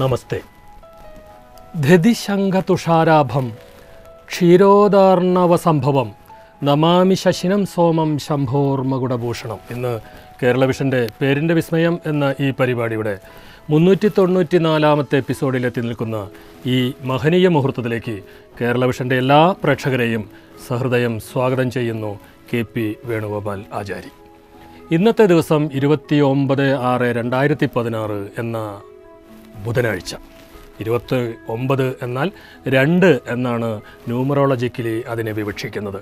നമസ്തേ. ധതിശങ്കതുഷാരാഭം ക്ഷീരോദാർണവസംഭവം നമാമി ശശിനം സോമം ശംഭോർമകുടഭൂഷണം ഇന്ന് കേരള വിഷന്റെ പേരിന്റെ വിസ്മയം എന്ന ഈ പരിപാടിയുടെ മുന്നൂറ്റി തൊണ്ണൂറ്റി നാലാമത്തെ എപ്പിസോഡിലെത്തി നിൽക്കുന്ന ഈ മഹനീയ മുഹൂർത്തത്തിലേക്ക് കേരള വിഷന്റെ എല്ലാ പ്രേക്ഷകരെയും സഹൃദയം സ്വാഗതം ചെയ്യുന്നു കെ പി വേണുഗോപാൽ ആചാരി. ഇന്നത്തെ ദിവസം ഇരുപത്തി ഒമ്പത് ആറ് രണ്ടായിരത്തി പതിനാറ് എന്ന ബുധനാഴ്ച. ഇരുപത്തി ഒമ്പത് എന്നാൽ രണ്ട് എന്നാണ് ന്യൂമറോളജിക്കലി അതിനെ വിവക്ഷിക്കുന്നത്.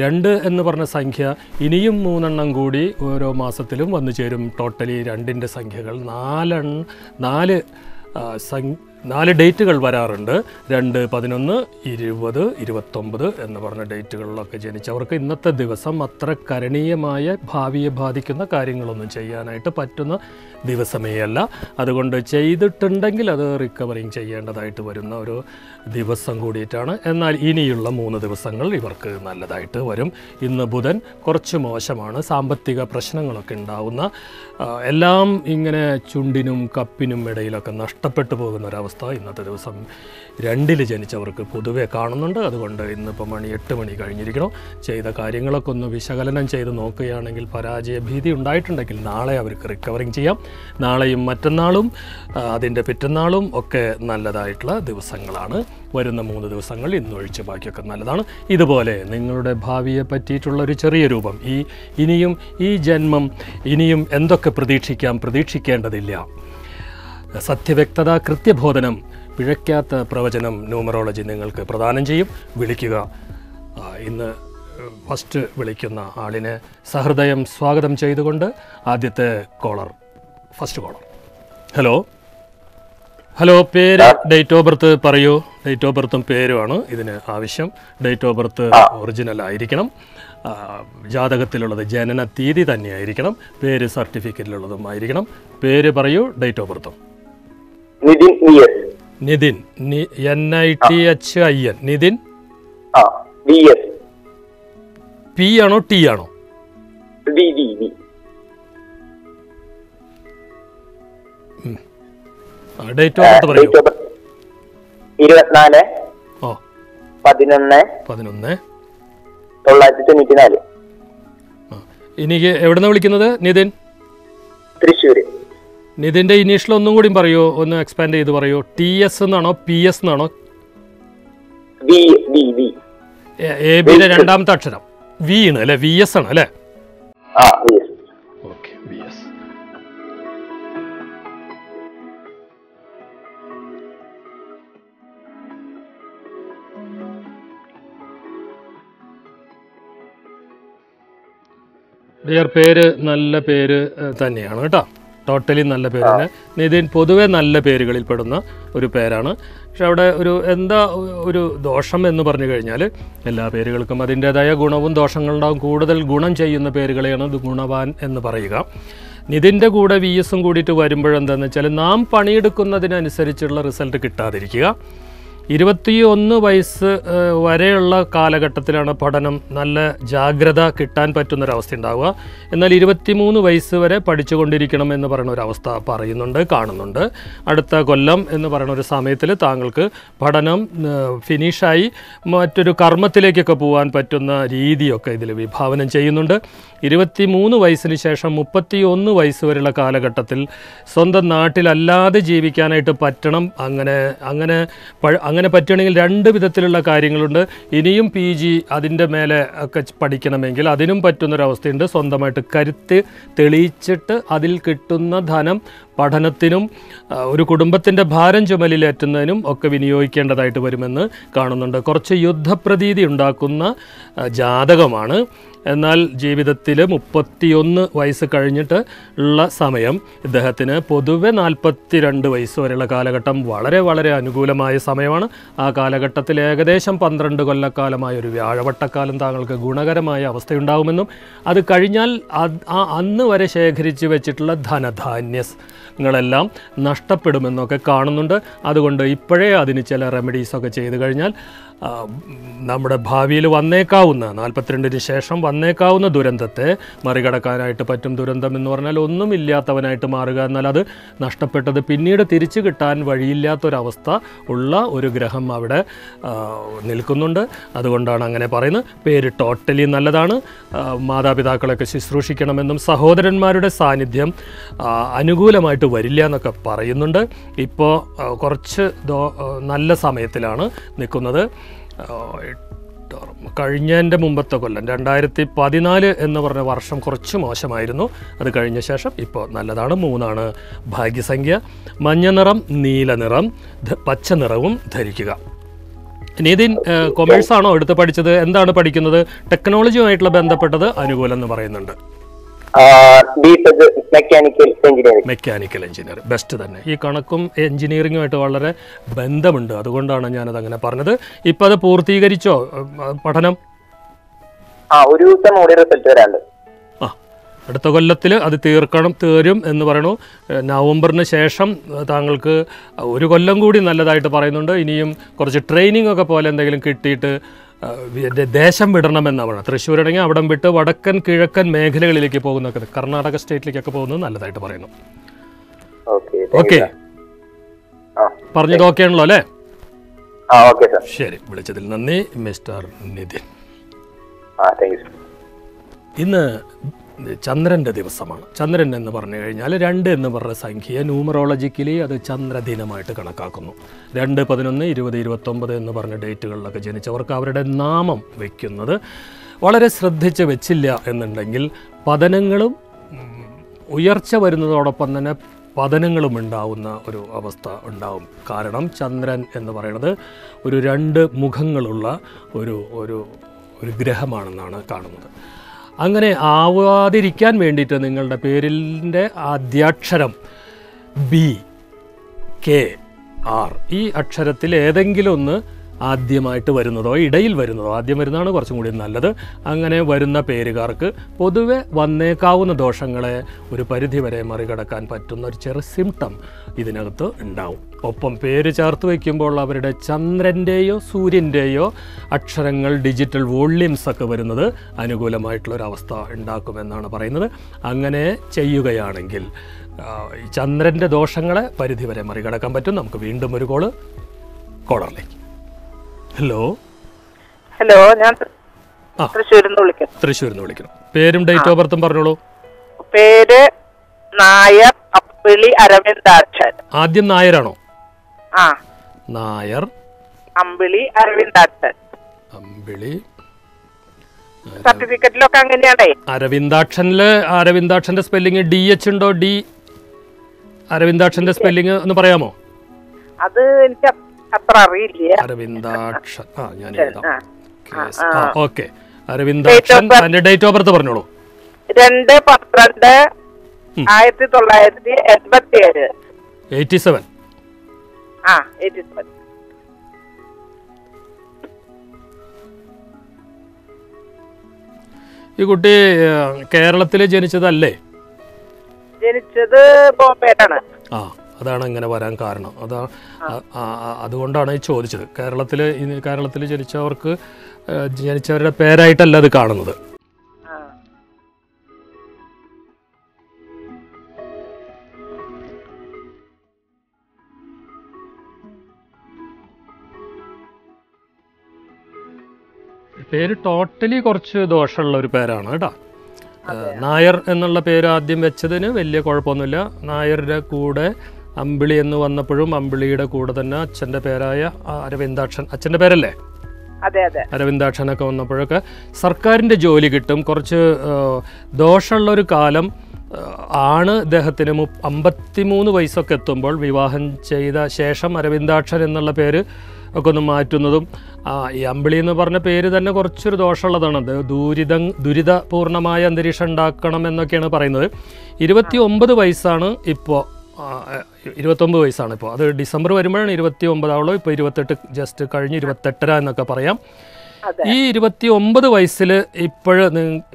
രണ്ട് എന്ന് പറഞ്ഞ സംഖ്യ ഇനിയും മൂന്നെണ്ണം കൂടി ഓരോ മാസത്തിലും വന്നു ചേരും. ടോട്ടലി രണ്ടിന്റെ സംഖ്യകൾ നാലെണ്ണ നാല് നാല് ഡേറ്റുകൾ വരാറുണ്ട്. രണ്ട് പതിനൊന്ന് ഇരുപത് ഇരുപത്തൊമ്പത് എന്ന് പറഞ്ഞ ഡേറ്റുകളിലൊക്കെ ജനിച്ചവർക്ക് ഇന്നത്തെ ദിവസം അത്ര കരണീയമായ ഭാവിയെ ബാധിക്കുന്ന കാര്യങ്ങളൊന്നും ചെയ്യാനായിട്ട് പറ്റുന്ന ദിവസമേ അല്ല അതുകൊണ്ട് ചെയ്തിട്ടുണ്ടെങ്കിൽ അത് റിക്കവറിങ് ചെയ്യേണ്ടതായിട്ട് വരുന്ന ഒരു ദിവസം കൂടിയിട്ടാണ്. എന്നാൽ ഇനിയുള്ള മൂന്ന് ദിവസങ്ങൾ ഇവർക്ക് നല്ലതായിട്ട് വരും. ഇന്ന് ബുധൻ കുറച്ച് മോശമാണ്. സാമ്പത്തിക പ്രശ്നങ്ങളൊക്കെ ഉണ്ടാവുന്ന എല്ലാം ഇങ്ങനെ ചുണ്ടിനും കപ്പിനും ഇടയിലൊക്കെ നഷ്ടപ്പെട്ടു പോകുന്ന ഒരവസ്ഥ ഇന്നത്തെ ദിവസം രണ്ടിൽ ജനിച്ചവർക്ക് പൊതുവെ കാണുന്നുണ്ട്. അതുകൊണ്ട് ഇന്നിപ്പോൾ മണി എട്ട് മണി കഴിഞ്ഞിരിക്കണം ചെയ്ത കാര്യങ്ങളൊക്കെ ഒന്ന് വിശകലനം ചെയ്ത് നോക്കുകയാണെങ്കിൽ പരാജയ ഭീതി ഉണ്ടായിട്ടുണ്ടെങ്കിൽ നാളെ അവർക്ക് റിക്കവറിങ് ചെയ്യാം. നാളെയും മറ്റന്നാളും അതിന്റെ പിറ്റന്നാളും ഒക്കെ നല്ലതായിട്ടുള്ള ദിവസങ്ങളാണ്. വരുന്ന മൂന്ന് ദിവസങ്ങൾ ഇന്നൊഴിച്ച് ബാക്കിയൊക്കെ നല്ലതാണ്. ഇതുപോലെ നിങ്ങളുടെ ഭാവിയെ പറ്റിയിട്ടുള്ള ഒരു ചെറിയ രൂപം. ഈ ഇനിയും ഈ ജന്മം ഇനിയും എന്തൊക്കെ പ്രതീക്ഷിക്കാം പ്രതീക്ഷിക്കേണ്ടതില്ല. സത്യവ്യക്തത കൃത്യബോധനം പിഴയ്ക്കാത്ത പ്രവചനം ന്യൂമറോളജി നിങ്ങൾക്ക് പ്രദാനം ചെയ്യും. വിളിക്കുക. ഇന്ന് ഫസ്റ്റ് വിളിക്കുന്ന ആളിനെ സഹൃദയം സ്വാഗതം ചെയ്തുകൊണ്ട് ആദ്യത്തെ caller first caller. Hello? Hello പേര് ഡേറ്റ് ഓഫ് ബർത്ത് പറയൂ. ഡേറ്റ് ഓഫ് ബർത്തും പേരുമാണ് ഇതിന് ആവശ്യം. ഡേറ്റ് ഓഫ് ബർത്ത് ഒറിജിനൽ ആയിരിക്കണം. ജാതകത്തിലുള്ളത് ജനന തീയതി തന്നെയായിരിക്കണം. പേര് സർട്ടിഫിക്കറ്റിലുള്ളതും ആയിരിക്കണം. പേര് പറയൂ date of ബർത്തും. Nithin. N I T H I N Nithin P ആണോ ടി ആണോ? ഡേറ്റ് ഓഫ് ബർത്ത് പറയൂ. ഇരുപത്തിനാല്. ഓ. പതിനൊന്ന്. പതിനൊന്ന്. തൊള്ളായിരത്തി തൊണ്ണൂറ്റി നാല്. എനിക്ക് എവിടുന്ന വിളിക്കുന്നത്? നിതിൻ? തൃശ്ശൂര്. നിതിന്റെ ഇനീഷ്യൽ ഒന്നും കൂടി പറയൂ ഒന്ന് എക്സ്പാൻഡ് ചെയ്ത് പറയൂ. ടി എസ് എന്നാണോ പി എസ് എന്നാണോ? എ ബിയുടെ രണ്ടാമത്തെ അക്ഷരം. വി ആണ് അല്ലെ? വി എസ് ആണ് അല്ലെ? ഡിയർ പേര് നല്ല പേര് തന്നെയാണ് കേട്ടോ. ടോട്ടലി നല്ല പേര് തന്നെ നിതിൻ പൊതുവെ നല്ല പേരുകളിൽ പെടുന്ന ഒരു പേരാണ്. പക്ഷെ അവിടെ ഒരു എന്താ ഒരു ദോഷം എന്ന് പറഞ്ഞു കഴിഞ്ഞാൽ എല്ലാ പേരുകൾക്കും അതിന്റെതായ ഗുണവും ദോഷങ്ങളുണ്ടാവും. കൂടുതൽ ഗുണം ചെയ്യുന്ന പേരുകളെയാണ് ഗുണവാൻ എന്ന് പറയുക. നിതിന്റെ കൂടെ വി എസും കൂടിയിട്ട് വരുമ്പോഴെന്താണെന്ന് വെച്ചാൽ നാം പണിയെടുക്കുന്നതിനനുസരിച്ചുള്ള റിസൾട്ട് കിട്ടാതിരിക്കുക. ഇരുപത്തിയൊന്ന് വയസ്സ് വരെയുള്ള കാലഘട്ടത്തിലാണ് പഠനം നല്ല ജാഗ്രത കിട്ടാൻ പറ്റുന്നൊരവസ്ഥ ഉണ്ടാവുക എന്നാൽ ഇരുപത്തിമൂന്ന് വയസ്സ് വരെ പഠിച്ചുകൊണ്ടിരിക്കണം എന്ന് പറയുന്ന ഒരു അവസ്ഥ പറയുന്നുണ്ട് കാണുന്നുണ്ട്. അടുത്ത കൊല്ലം എന്ന് പറയുന്ന ഒരു സമയത്തിൽ താങ്കൾക്ക് പഠനം ഫിനിഷായി മറ്റൊരു കർമ്മത്തിലേക്കൊക്കെ പോകാൻ പറ്റുന്ന രീതിയൊക്കെ ഇതിൽ വിഭാവനം ചെയ്യുന്നുണ്ട്. ഇരുപത്തിമൂന്ന് വയസ്സിന് ശേഷം മുപ്പത്തിയൊന്ന് വയസ്സ് വരെയുള്ള കാലഘട്ടത്തിൽ സ്വന്തം നാട്ടിലല്ലാതെ ജീവിക്കാനായിട്ട് പറ്റണം അങ്ങനെ അങ്ങനെ പ- അങ്ങനെ പറ്റുകയാണെങ്കിൽ രണ്ട് വിധത്തിലുള്ള കാര്യങ്ങളുണ്ട്. ഇനിയും പി ജി അതിന്റെ മേലെ ഒക്കെ പഠിക്കണമെങ്കിൽ അതിനും പറ്റുന്നൊരവസ്ഥയുണ്ട്. സ്വന്തമായിട്ട് കരുത്ത് തെളിയിച്ചിട്ട് അതിൽ കിട്ടുന്ന ധനം പഠനത്തിനും ഒരു കുടുംബത്തിന്റെ ഭാരം ചുമലിലേറ്റുന്നതിനും ഒക്കെ വിനിയോഗിക്കേണ്ടതായിട്ട് വരുമെന്ന് കാണുന്നുണ്ട്. കുറച്ച് യുദ്ധപ്രതീതി ഉണ്ടാക്കുന്ന ജാതകമാണ്. എന്നാൽ ജീവിതത്തിൽ മുപ്പത്തിയൊന്ന് വയസ്സ് കഴിഞ്ഞിട്ട് ഉള്ള സമയം ഇദ്ദേഹത്തിന് പൊതുവെ നാൽപ്പത്തി രണ്ട് വയസ്സ് വരെയുള്ള കാലഘട്ടം വളരെ വളരെ അനുകൂലമായ സമയമാണ്. ആ കാലഘട്ടത്തിൽ ഏകദേശം പന്ത്രണ്ട് കൊല്ലക്കാലമായ ഒരു വ്യാഴവട്ടക്കാലം താങ്കൾക്ക് ഗുണകരമായ അവസ്ഥയുണ്ടാകുമെന്നും അത് കഴിഞ്ഞാൽ അന്ന് വരെ ശേഖരിച്ച് വെച്ചിട്ടുള്ള ധനധാന്യങ്ങളെല്ലാം നഷ്ടപ്പെടുമെന്നൊക്കെ കാണുന്നുണ്ട്. അതുകൊണ്ട് ഇപ്പോഴേ അതിന് ചില റെമഡീസൊക്കെ ചെയ്തു കഴിഞ്ഞാൽ നമ്മുടെ ഭാവിയിൽ വന്നേക്കാവുന്ന നാൽപ്പത്തിരണ്ടിന് ശേഷം വന്നേക്കാവുന്ന ദുരന്തത്തെ മറികടക്കാനായിട്ട് പറ്റും. ദുരന്തം എന്ന് പറഞ്ഞാൽ ഒന്നുമില്ലാത്തവനായിട്ട് മാറുക എന്നാൽ അത് നഷ്ടപ്പെട്ടത് പിന്നീട് തിരിച്ചു കിട്ടാൻ വഴിയില്ലാത്തൊരവസ്ഥ ഉള്ള ഒരു ഗ്രഹം അവിടെ നിൽക്കുന്നുണ്ട്. അതുകൊണ്ടാണ് അങ്ങനെ പറയുന്നത്. പേര് ടോട്ടലി നല്ലതാണ്. മാതാപിതാക്കളൊക്കെ ശുശ്രൂഷിക്കണമെന്നും സഹോദരന്മാരുടെ സാന്നിധ്യം അനുകൂലമായിട്ട് വരില്ല എന്നൊക്കെ പറയുന്നുണ്ട്. ഇപ്പോൾ കുറച്ച് നല്ല സമയത്തിലാണ് നിൽക്കുന്നത്. കഴിഞ്ഞതിന്റെ മുമ്പത്തെ കൊല്ലം രണ്ടായിരത്തി പതിനാല് എന്ന് പറഞ്ഞ വർഷം കുറച്ച് മോശമായിരുന്നു. അത് കഴിഞ്ഞ ശേഷം ഇപ്പോൾ നല്ലതാണ്. മൂന്നാണ് ഭാഗ്യസംഖ്യ. മഞ്ഞ നിറം നീല നിറം പച്ച നിറവും ധരിക്കുക. നിതിൻ കൊമേഴ്സ് ആണോ എടുത്ത് പഠിച്ചത്? എന്താണ് പഠിക്കുന്നത്? ടെക്നോളജിയുമായിട്ടുള്ള ബന്ധപ്പെട്ടത് അനുകൂലം എന്ന് പറയുന്നുണ്ട്. Mechanical engineering mechanical engineer best തന്നെ. ഈ കണക്കും എഞ്ചിനീയറിങ്ങുമായിട്ട് വളരെ ബന്ധമുണ്ട്. അതുകൊണ്ടാണ് ഞാനത് അങ്ങനെ പറഞ്ഞത്. ഇപ്പം അത് പൂർത്തീകരിച്ചോ? പഠനം? ആ ഒരു ദിവസം കൂടി റിസൾട്ട് ആ അടുത്ത കൊല്ലത്തിൽ അത് തീർക്കണം തീരും എന്ന് പറയണു. നവംബറിന് ശേഷം താങ്കൾക്ക് ഒരു കൊല്ലം കൂടി നല്ലതായിട്ട് പറയുന്നുണ്ട്. ഇനിയും കുറച്ച് ട്രെയിനിങ് ഒക്കെ പോലെ എന്തെങ്കിലും കിട്ടിയിട്ട് ദേശം വിടണമെന്നാണ് പറയുന്നത് തൃശ്ശൂരാണെങ്കിൽ അവിടം വിട്ട് വടക്കൻ കിഴക്കൻ മേഖലകളിലേക്ക് പോകുന്നൊക്കെ കർണാടക സ്റ്റേറ്റിലേക്കൊക്കെ പോകുന്നത് നല്ലതായിട്ട് പറയുന്നു. ഓക്കെ പറഞ്ഞത് ഓക്കെ ആണല്ലോ അല്ലേ? ശരി വിളിച്ചതിൽ നന്ദി മിസ്റ്റർ നിതിൻ. ഇന്ന് ചന്ദ്രന്റെ ദിവസമാണ്. ചന്ദ്രൻ എന്ന് പറഞ്ഞു കഴിഞ്ഞാൽ രണ്ട് എന്ന് പറഞ്ഞ സംഖ്യ ന്യൂമറോളജിക്കലി അത് ചന്ദ്രദിനമായിട്ട് കണക്കാക്കുന്നു. രണ്ട് പതിനൊന്ന് ഇരുപത് ഇരുപത്തൊമ്പത് എന്ന് പറഞ്ഞ ഡേറ്റുകളിലൊക്കെ ജനിച്ചവർക്ക് അവരുടെ നാമം വയ്ക്കുന്നത് വളരെ ശ്രദ്ധിച്ച് വെച്ചില്ല എന്നുണ്ടെങ്കിൽ പതനങ്ങളും ഉയർച്ച വരുന്നതോടൊപ്പം തന്നെ പതനങ്ങളും ഉണ്ടാവുന്ന ഒരു അവസ്ഥ ഉണ്ടാവും. കാരണം ചന്ദ്രൻ എന്ന് പറയുന്നത് ഒരു രണ്ട് മുഖങ്ങളുള്ള ഒരു ഒരു ഒരു ഗ്രഹമാണെന്നാണ് കാണുന്നത്. അങ്ങനെ ആവാതിരിക്കാൻ വേണ്ടിയിട്ട് നിങ്ങളുടെ പേരിന്റെ ആദ്യാക്ഷരം ബി കെ ആർ. ഈ അക്ഷരത്തിൽ ഏതെങ്കിലും ഒന്ന് ആദ്യമായിട്ട് വരുന്നതോ ഇടയിൽ വരുന്നതോ ആദ്യം വരുന്നതാണ് കുറച്ചും കൂടി നല്ലത്. അങ്ങനെ വരുന്ന പേരുകാർക്ക് പൊതുവെ വന്നേക്കാവുന്ന ദോഷങ്ങളെ ഒരു പരിധിവരെ മറികടക്കാൻ പറ്റുന്ന ഒരു ചെറു സിംറ്റം ഇതിനകത്ത് ഉണ്ടാവും. ഒപ്പം പേര് ചേർത്ത് വയ്ക്കുമ്പോൾ അവരുടെ ചന്ദ്രന്റെയോ സൂര്യന്റെയോ അക്ഷരങ്ങൾ ഡിജിറ്റൽ വോള്യൂംസ് ഒക്കെ വരുന്നത് അനുകൂലമായിട്ടുള്ളൊരവസ്ഥ ഉണ്ടാക്കുമെന്നാണ് പറയുന്നത്. അങ്ങനെ ചെയ്യുകയാണെങ്കിൽ ചന്ദ്രന്റെ ദോഷങ്ങളെ പരിധിവരെ മറികടക്കാൻ പറ്റും. നമുക്ക് വീണ്ടും ഒരു കോൾ കോളറിലേക്ക്. ഹലോ ഹലോ ഞാൻ. തൃശ്ശൂരിൽ നിന്ന് വിളിക്കുന്നു. പേരും ഡേറ്റ് ഓഫ് ബർത്തും പറഞ്ഞോളൂ. പേര് നായർ അപ്പിളി അരവിന്ദാക്ഷൻ ആദ്യം നായരാണോ? ആ. നായർ. അമ്പിളി അരവിന്ദാക്ഷൻ അമ്പിളി. സർട്ടിഫിക്കറ്റിലൊക്കെ അങ്ങനെയാണേ. അരവിന്ദാക്ഷനിൽ അരവിന്ദാക്ഷന്റെ സ്പെല്ലിംഗ് ഡി എച്ച് ഉണ്ടോ? ഡി അരവിന്ദാക്ഷന്റെ സ്പെല്ലിംഗ് ഒന്ന് പറയാമോ? അത് എനിക്ക് അത്ര അറിയില്ല. അരവിന്ദാക്ഷൻ ആ ഞാൻ എഴുതാം. Okay. Aravindakshan date of birth പറഞ്ഞോളൂ. രണ്ട് പന്ത്രണ്ട് ആയിരത്തി തൊള്ളായിരത്തി എൺപത്തി ഏഴ് എയ്റ്റി സെവൻ. ആ എയ്റ്റി സെവൻ. ഈ കുട്ടി കേരളത്തിൽ ജനിച്ചതല്ലേ? ജനിച്ചത് ബോംബെയിലാണ്. ആ. അതാണ് ഇങ്ങനെ വരാൻ കാരണം. അതാ അതുകൊണ്ടാണ് ഈ ചോദിച്ചത്. കേരളത്തിൽ കേരളത്തിൽ ജനിച്ചവർക്ക് ജനിച്ചവരുടെ പേരായിട്ടല്ല അത് കാണുന്നത്. പേര് ടോട്ടലി കുറച്ച് ദോഷമുള്ള ഒരു പേരാണ് കേട്ടോ. നായർ എന്നുള്ള പേര് ആദ്യം വെച്ചതിന് വലിയ കുഴപ്പമൊന്നുമില്ല. നായരുടെ കൂടെ അമ്പിളി എന്ന് വന്നപ്പോഴും അമ്പിളിയുടെ കൂടെ തന്നെ അച്ഛന്റെ പേരായ അരവിന്ദാക്ഷൻ അച്ഛന്റെ പേരല്ലേ? അതെ അതെ. അരവിന്ദാക്ഷനൊക്കെ വന്നപ്പോഴൊക്കെ സർക്കാരിന്റെ ജോലി കിട്ടും. കുറച്ച് ദോഷമുള്ള ഒരു കാലം ആണ് ഇദ്ദേഹത്തിന് മു അമ്പത്തിമൂന്ന് വയസ്സൊക്കെ എത്തുമ്പോൾ വിവാഹം ചെയ്ത ശേഷം അരവിന്ദാക്ഷൻ എന്നുള്ള പേര് ഒക്കെ ഒന്ന് മാറ്റുന്നതും ഈ അമ്പിളി എന്ന് പറഞ്ഞ പേര് തന്നെ കുറച്ചൊരു ദോഷമുള്ളതാണ്. അത് ദുരിത ദുരിതപൂർണമായ അന്തരീക്ഷം ഉണ്ടാക്കണം എന്നൊക്കെയാണ് പറയുന്നത്. ഇരുപത്തി ഒമ്പത് വയസ്സാണ് ഇപ്പോൾ ഇരുപത്തൊമ്പത് വയസ്സാണ് ഇപ്പോൾ. അത് ഡിസംബർ വരുമ്പോഴാണ് ഇരുപത്തി ഒമ്പതാവുള്ളൂ ഇപ്പോൾ ഇരുപത്തെട്ട് ജസ്റ്റ് കഴിഞ്ഞ് ഇരുപത്തെട്ടര എന്നൊക്കെ പറയാം. ഈ ഇരുപത്തി ഒമ്പത് വയസ്സിൽ ഇപ്പോഴ്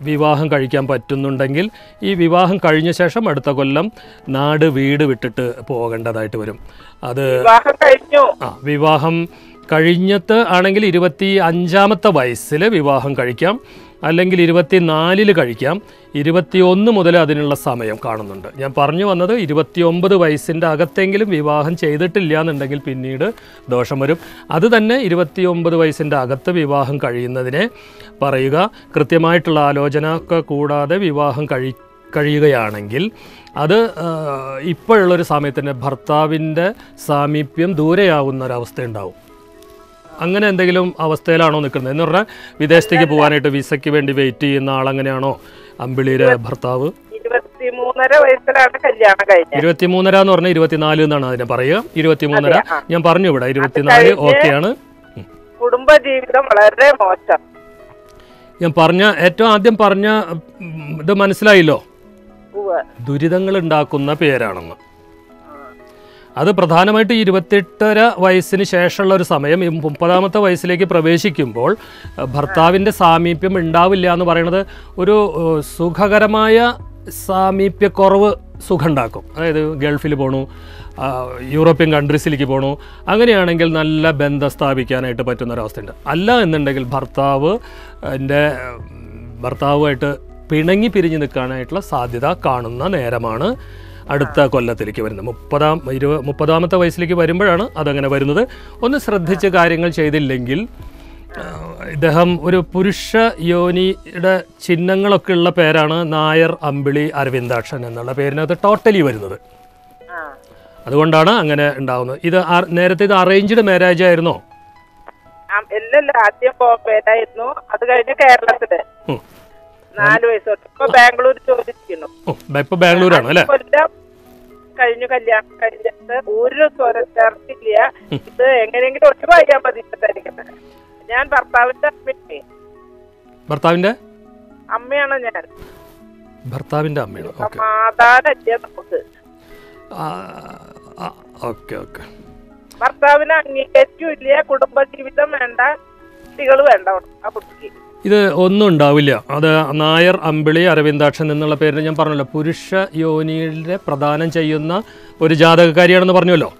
വിവാഹം കഴിക്കാൻ പറ്റുന്നുണ്ടെങ്കിൽ ഈ വിവാഹം കഴിഞ്ഞ ശേഷം അടുത്ത കൊല്ലം നാട് വീട് വിട്ടിട്ട് പോകേണ്ടതായിട്ട് വരും. അത് ആ വിവാഹം കഴിഞ്ഞത്ത് ആണെങ്കിൽ ഇരുപത്തി അഞ്ചാമത്തെ വയസ്സിൽ വിവാഹം കഴിക്കാം. അല്ലെങ്കിൽ ഇരുപത്തിനാലിൽ കഴിക്കാം. ഇരുപത്തിയൊന്ന് മുതൽ അതിനുള്ള സമയം കാണുന്നുണ്ട്. ഞാൻ പറഞ്ഞു വന്നത് ഇരുപത്തിയൊമ്പത് വയസ്സിന്റെ അകത്തെങ്കിലും വിവാഹം ചെയ്തിട്ടില്ല എന്നുണ്ടെങ്കിൽ പിന്നീട് ദോഷം വരും. അത് തന്നെ ഇരുപത്തിയൊമ്പത് വയസ്സിന്റെ അകത്ത് വിവാഹം കഴിയുന്നതിനെ പറയുക. കൃത്യമായിട്ടുള്ള ആലോചന ഒക്കെ കൂടാതെ വിവാഹം കഴി കഴിയുകയാണെങ്കിൽ അത് ഇപ്പോഴുള്ളൊരു സമയത്തിന് ഭർത്താവിന്റെ സാമീപ്യം ദൂരെയാവുന്ന ഒരവസ്ഥ ഉണ്ടാവും അങ്ങനെ എന്തെങ്കിലും അവസ്ഥയിലാണോ നിൽക്കുന്നത്? എന്ന് പറഞ്ഞാൽ വിദേശത്തേക്ക് പോകാനായിട്ട് വിസയ്ക്ക് വേണ്ടി വെയിറ്റ് ചെയ്യുന്ന ആളങ്ങനെയാണോ അമ്പിളിയുടെ ഭർത്താവ്? ഇരുപത്തിമൂന്നര എന്ന് പറഞ്ഞാൽ ഇരുപത്തിനാല് എന്നാണ് അതിനെ പറയുക. ഇരുപത്തിമൂന്നര. ഞാൻ പറഞ്ഞു ഇവിടെ ഇരുപത്തിനാല് ഓക്കെയാണ് കുടുംബ ജീവിതം വളരെ മോശം. ഞാൻ പറഞ്ഞ ഏറ്റവും ആദ്യം പറഞ്ഞ ഇത് മനസ്സിലായില്ലോ. ദുരിതങ്ങൾ ഉണ്ടാക്കുന്ന പേരാണെന്ന്. അത് പ്രധാനമായിട്ട് ഇരുപത്തെട്ടര വയസ്സിന് ശേഷമുള്ള ഒരു സമയം ഈ മുപ്പതാമത്തെ വയസ്സിലേക്ക് പ്രവേശിക്കുമ്പോൾ ഭർത്താവിന്റെ സാമീപ്യം ഉണ്ടാവില്ല എന്ന് പറയുന്നത് ഒരു സുഖകരമായ സാമീപ്യക്കുറവ് സുഖമുണ്ടാക്കും. അതായത് ഗൾഫിൽ പോണു യൂറോപ്യൻ കൺട്രീസിലേക്ക് പോണു അങ്ങനെയാണെങ്കിൽ നല്ല ബന്ധം സ്ഥാപിക്കാനായിട്ട് പറ്റുന്ന ഒരവസ്ഥയുണ്ട്. അല്ല എന്നുണ്ടെങ്കിൽ ഭർത്താവ് എന്റെ ഭർത്താവുമായിട്ട് പിണങ്ങി പിരിഞ്ഞ് നിൽക്കാനായിട്ടുള്ള സാധ്യത കാണുന്ന നേരമാണ് അടുത്ത കൊല്ലത്തിലേക്ക് വരുന്നത്. മുപ്പതാം ഇരുപ മുപ്പതാമത്തെ വയസ്സിലേക്ക് വരുമ്പോഴാണ് അതങ്ങനെ വരുന്നത്. ഒന്ന് ശ്രദ്ധിച്ച് കാര്യങ്ങൾ ചെയ്തില്ലെങ്കിൽ ഇദ്ദേഹം ഒരു പുരുഷ യോനിയുടെ ചിഹ്നങ്ങളൊക്കെ ഉള്ള പേരാണ് നായർ അമ്പിളി അരവിന്ദാക്ഷൻ എന്നുള്ള പേരിനകത്ത് ടോട്ടലി വരുന്നത്. അതുകൊണ്ടാണ് അങ്ങനെ ഉണ്ടാവുന്നത്. ഇത് നേരത്തെ ഇത് അറേഞ്ച്ഡ് മാരേജ് ആയിരുന്നോ? ആദ്യം ബോംബെയിലായിരുന്നു അത് കഴിഞ്ഞ് കേരളത്തിൽ. നാല് വയസ്സ് തൊട്ട്. ഇപ്പൊ ബാംഗ്ലൂർ ചെയ്യുന്നു ഇപ്പൊ ബാംഗ്ലൂരാണ് അല്ലേ? കഴിഞ്ഞു കല്യാണം കഴിഞ്ഞിട്ട് ഒരു സ്വരം ചേർത്തില്ല. ഇത് എങ്ങനെയെങ്കിലും ഒഴിവാക്കാൻ മതി ഇപ്പത്തായിരിക്കുന്നത് ഞാൻ ഭർത്താവിന്റെ അമ്മയെ. ഭർത്താവിന്റെ? അമ്മയാണ് ഞാൻ. ഭർത്താവിന്റെ അമ്മയാണ്. സമാധാനമില്ല നമുക്ക്. Okay okay. ഭർത്താവിന് അംഗീകരിക്കില്ല കുടുംബജീവിതം വേണ്ട കുട്ടികൾ വേണ്ട ആ കുട്ടിക്ക്. ഇത് ഒന്നും ഉണ്ടാവില്ല. അത് നായർ അമ്പിളി അരവിന്ദാക്ഷൻ എന്നുള്ള പേരിൽ ഞാൻ പറഞ്ഞല്ലോ. പുരുഷ യോനിയുടെ പ്രദാനം ചെയ്യുന്ന ഒരു ജാതകക്കാരിയാണെന്ന് പറഞ്ഞല്ലോ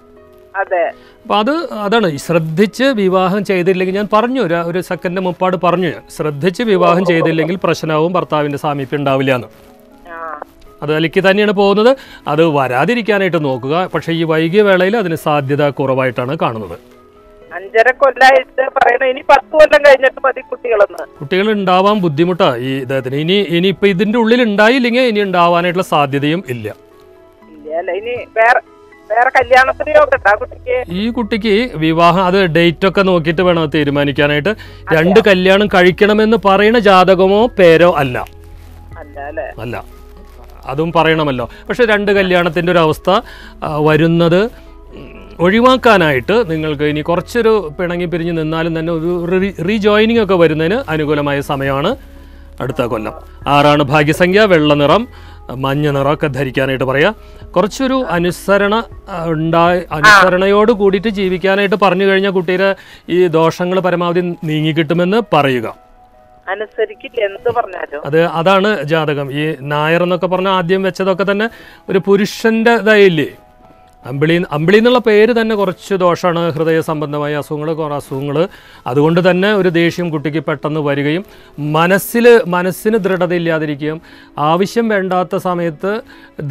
അതെ. അപ്പോൾ അത് അതാണ്. ശ്രദ്ധിച്ച് വിവാഹം ചെയ്തില്ലെങ്കിൽ ഞാൻ പറഞ്ഞു ഒരു ഒരു സെക്കൻഡ് മുപ്പാട് പറഞ്ഞു ഞാൻ. ശ്രദ്ധിച്ച് വിവാഹം ചെയ്തില്ലെങ്കിൽ പ്രശ്നവും ഭർത്താവിന്റെ സാമീപ്യം ഉണ്ടാവില്ല എന്ന്. അത് അലിക്ക് തന്നെയാണ് പോകുന്നത്. അത് വരാതിരിക്കാനായിട്ട് നോക്കുക. പക്ഷേ ഈ വൈകിയ വേളയിൽ അതിന് സാധ്യത കുറവായിട്ടാണ് കാണുന്നത്. അഞ്ചര കൊല്ലായിട്ട് പറയണ ഇനി പത്ത് കൊല്ലം കഴിഞ്ഞിട്ട് മതി കുട്ടികളെന്ന്. കുട്ടികൾ ഉണ്ടാവാൻ ബുദ്ധിമുട്ടാ ഈ ഇദ്ദേഹത്തിന്. ഇനി ഇനി ഇപ്പൊ ഇതിന്റെ ഉള്ളിൽ ഉണ്ടായില്ലെങ്കിൽ ഇനി ഉണ്ടാവാനായിട്ടുള്ള സാധ്യതയും ഇല്ല. ഇനി വേറെ വേറെ കല്യാണത്തിന് ഈ കുട്ടിക്ക് വിവാഹം അത് ഡേറ്റ് ഒക്കെ നോക്കിയിട്ട് വേണം തീരുമാനിക്കാനായിട്ട്. രണ്ട് കല്യാണം കഴിക്കണമെന്ന് പറയുന്ന ജാതകമോ പേരോ അല്ല. അല്ല അതും പറയണമല്ലോ. പക്ഷെ രണ്ട് കല്യാണത്തിന്റെ ഒരു അവസ്ഥ വരുന്നത് ഒഴിവാക്കാനായിട്ട് നിങ്ങൾക്ക് ഇനി കുറച്ചൊരു പിണങ്ങി പിരിഞ്ഞ് നിന്നാലും തന്നെ ഒരു റീജോയിനിങ് ഒക്കെ വരുന്നതിന് അനുകൂലമായ സമയമാണ് അടുത്ത കൊല്ലം. ആറാണ് ഭാഗ്യസംഖ്യ വെള്ള നിറം മഞ്ഞ നിറമൊക്കെ ധരിക്കാനായിട്ട് പറയാം. കുറച്ചൊരു അനുസരണ ഉണ്ടായി അനുസരണയോട് കൂടിയിട്ട് ജീവിക്കാനായിട്ട് പറഞ്ഞു കഴിഞ്ഞാൽ കുട്ടിയുടെ ഈ ദോഷങ്ങൾ പരമാവധി നീങ്ങിക്കിട്ടുമെന്ന് പറയുക. അനുസരിക്കില്ല എന്ത് പറഞ്ഞാലും. അത് അതാണ് ജാതകം. ഈ നായർ എന്നൊക്കെ പറഞ്ഞാൽ ആദ്യം വെച്ചതൊക്കെ തന്നെ ഒരു പുരുഷന്റെ ഇതായില്ലേ അമ്പിളി അമ്പിളി എന്നുള്ള പേര് തന്നെ കുറച്ച് ദോഷമാണ് ഹൃദയ സംബന്ധമായ അസുഖങ്ങൾ കുറേ അസുഖങ്ങൾ അതുകൊണ്ട് തന്നെ ഒരു ദേഷ്യം കുട്ടിക്ക് പെട്ടെന്ന് വരികയും മനസ്സിൽ മനസ്സിന് ദൃഢതയില്ലാതിരിക്കുകയും ആവശ്യം വേണ്ടാത്ത സമയത്ത്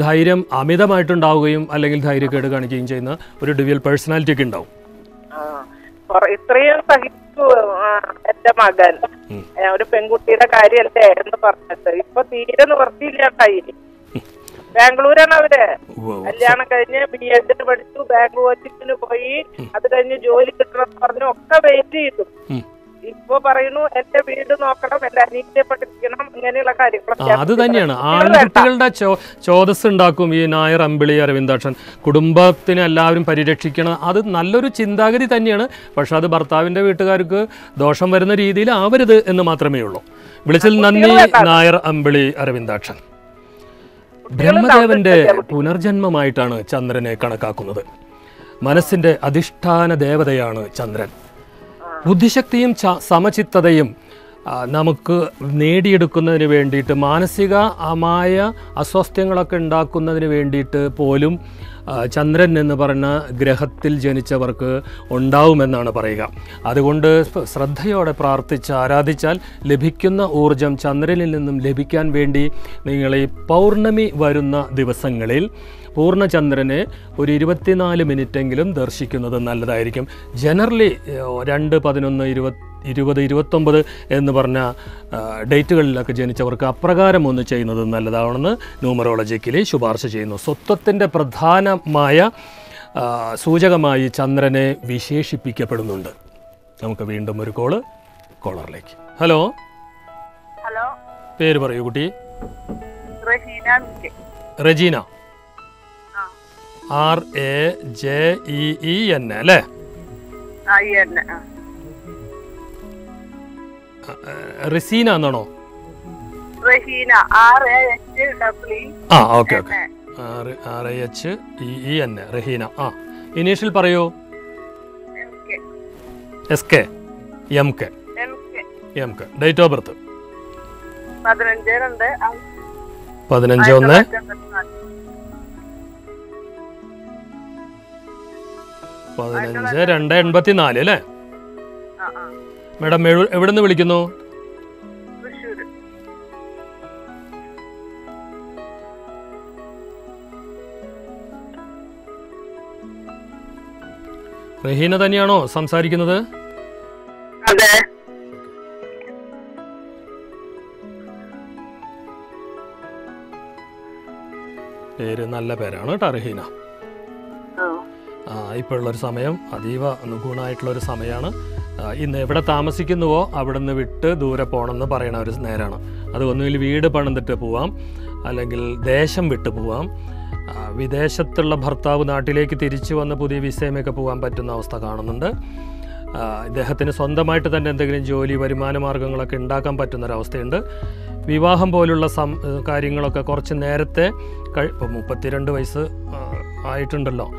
ധൈര്യം അമിതമായിട്ടുണ്ടാവുകയും അല്ലെങ്കിൽ ധൈര്യക്കേട് കാണിക്കുകയും ചെയ്യുന്ന ഒരു ഡിവിയൽ പേഴ്സണാലിറ്റി ഒക്കെ ഉണ്ടാവും. ഇത്രയും സഹിച്ചു എന്റെ മകൻ. ഒരു പെൺകുട്ടിയുടെ കാര്യല്ലേ എന്ന് പറഞ്ഞിട്ട്. ഇപ്പൊ തീരെ നിവർത്തിയില്ലാണ്ടായി ബാംഗ്ലൂരാണ് അവർ. കല്യാണം കഴിഞ്ഞ് ബി എഡിന് പഠിച്ചു ബാംഗ്ലൂർ കോച്ചിങ്ങിന് പോയി. അത് കഴിഞ്ഞ് ജോലി കിട്ടണം പറഞ്ഞു ഒക്കെ വെയിറ്റ് ചെയ്തു. ഇപ്പൊ പറയുന്നു എന്റെ വീട് നോക്കണം എന്റെ അനിയത്തെ പഠിപ്പിക്കണം ഇങ്ങനെയുള്ള കാര്യങ്ങളൊക്കെ അത് തന്നെയാണ്. ആൺകുട്ടികളുടെ ചോദസ് ഉണ്ടാക്കും ഈ നായർ അമ്പിളി അരവിന്ദാക്ഷൻ. കുടുംബത്തിനെ എല്ലാവരും പരിരക്ഷിക്കണം. അത് നല്ലൊരു ചിന്താഗതി തന്നെയാണ്. പക്ഷെ അത് ഭർത്താവിന്റെ വീട്ടുകാർക്ക് ദോഷം വരുന്ന രീതിയിൽ ആവരുത് എന്ന് മാത്രമേ ഉള്ളൂ വിളിച്ചതിൽ നന്ദി നായർ അമ്പിളി അരവിന്ദാക്ഷൻ. ബ്രഹ്മദേവന്റെ പുനർജന്മമായിട്ടാണ് ചന്ദ്രനെ കണക്കാക്കുന്നത്. മനസ്സിന്റെ അധിഷ്ഠാന ദേവതയാണ് ചന്ദ്രൻ. ബുദ്ധിശക്തിയും സമചിത്തതയും നമുക്ക് നേടിയെടുക്കുന്നതിന് വേണ്ടിയിട്ട് മാനസികമായ അസ്വാസ്ഥ്യങ്ങളൊക്കെ ഉണ്ടാക്കുന്നതിന് വേണ്ടിയിട്ട് പോലും ചന്ദ്രൻ എന്ന് പറഞ്ഞ ഗ്രഹത്തിൽ ജനിച്ചവർക്ക് ഉണ്ടാവുമെന്നാണ് പറയുക. അതുകൊണ്ട് ശ്രദ്ധയോടെ പ്രാർത്ഥിച്ച് ആരാധിച്ചാൽ ലഭിക്കുന്ന ഊർജം ചന്ദ്രനിൽ നിന്നും ലഭിക്കാൻ വേണ്ടി നിങ്ങൾ ഈ പൗർണമി വരുന്ന ദിവസങ്ങളിൽ പൂർണചന്ദ്രനെ ഒരു ഇരുപത്തിനാല് മിനിറ്റെങ്കിലും ദർശിക്കുന്നത് നല്ലതായിരിക്കും. ജനറലി രണ്ട് പതിനൊന്ന് ഇരുപത് ഇരുപത് ഇരുപത്തൊമ്പത് എന്ന് പറഞ്ഞ ഡേറ്റുകളിലൊക്കെ ജനിച്ചവർക്ക് അപ്രകാരം ഒന്ന് ചെയ്യുന്നത് നല്ലതാണെന്ന് ന്യൂമറോളജിക്കിൽ ശുപാർശ ചെയ്യുന്നു. സ്വത്വത്തിന്റെ പ്രധാനമായ സൂചകമായി ചന്ദ്രനെ വിശേഷിപ്പിക്കപ്പെടുന്നുണ്ട്. നമുക്ക് വീണ്ടും ഒരു കോൾ കോളറിലേക്ക്. ഹലോ? ഹലോ? പേര് പറയൂ കുട്ടി. Rajeena R A J E N അല്ലേ? റിസീന എന്നാണോ? ഡബ്ല്യു ആ okay okay. R I H E N Raheena ആ ഇനീഷ്യൽ പറയൂ. S K M K M K date of birth പതിനഞ്ച് ഒന്ന് പതിനഞ്ച് രണ്ട് എൺപത്തി നാല് അല്ലേ? മേഡം എവി- എവിടെ നിന്ന് വിളിക്കുന്നു റഹീന തന്നെയാണോ സംസാരിക്കുന്നത്? അതെ. പേര് നല്ല പേരാണ് കേട്ടോ റഹീന. ആ ഇപ്പോഴുള്ളൊരു സമയം അതീവ അനുകൂലമായിട്ടുള്ളൊരു സമയമാണ് ഇന്ന് എവിടെ താമസിക്കുന്നുവോ അവിടെ നിന്ന് വിട്ട് ദൂരെ പോകണമെന്ന് പറയണ ഒരു നേരമാണ് അത് ഒന്നുകിൽ വീട് പണിതിട്ട് പോവാം അല്ലെങ്കിൽ ദേശം വിട്ട് പോവാം. വിദേശത്തുള്ള ഭർത്താവ് നാട്ടിലേക്ക് തിരിച്ചു വന്ന് പുതിയ വിസയമൊക്കെ പോകാൻ പറ്റുന്ന അവസ്ഥ കാണുന്നുണ്ട്. ഇദ്ദേഹത്തിന് സ്വന്തമായിട്ട് തന്നെ എന്തെങ്കിലും ജോലി വരുമാന മാർഗങ്ങളൊക്കെ ഉണ്ടാക്കാൻ പറ്റുന്നൊരവസ്ഥയുണ്ട്. വിവാഹം പോലുള്ള സം കാര്യങ്ങളൊക്കെ കുറച്ച് നേരത്തെ കഴി ഇപ്പോൾ മുപ്പത്തിരണ്ട് വയസ്സ് ആയിട്ടുണ്ടല്ലോ.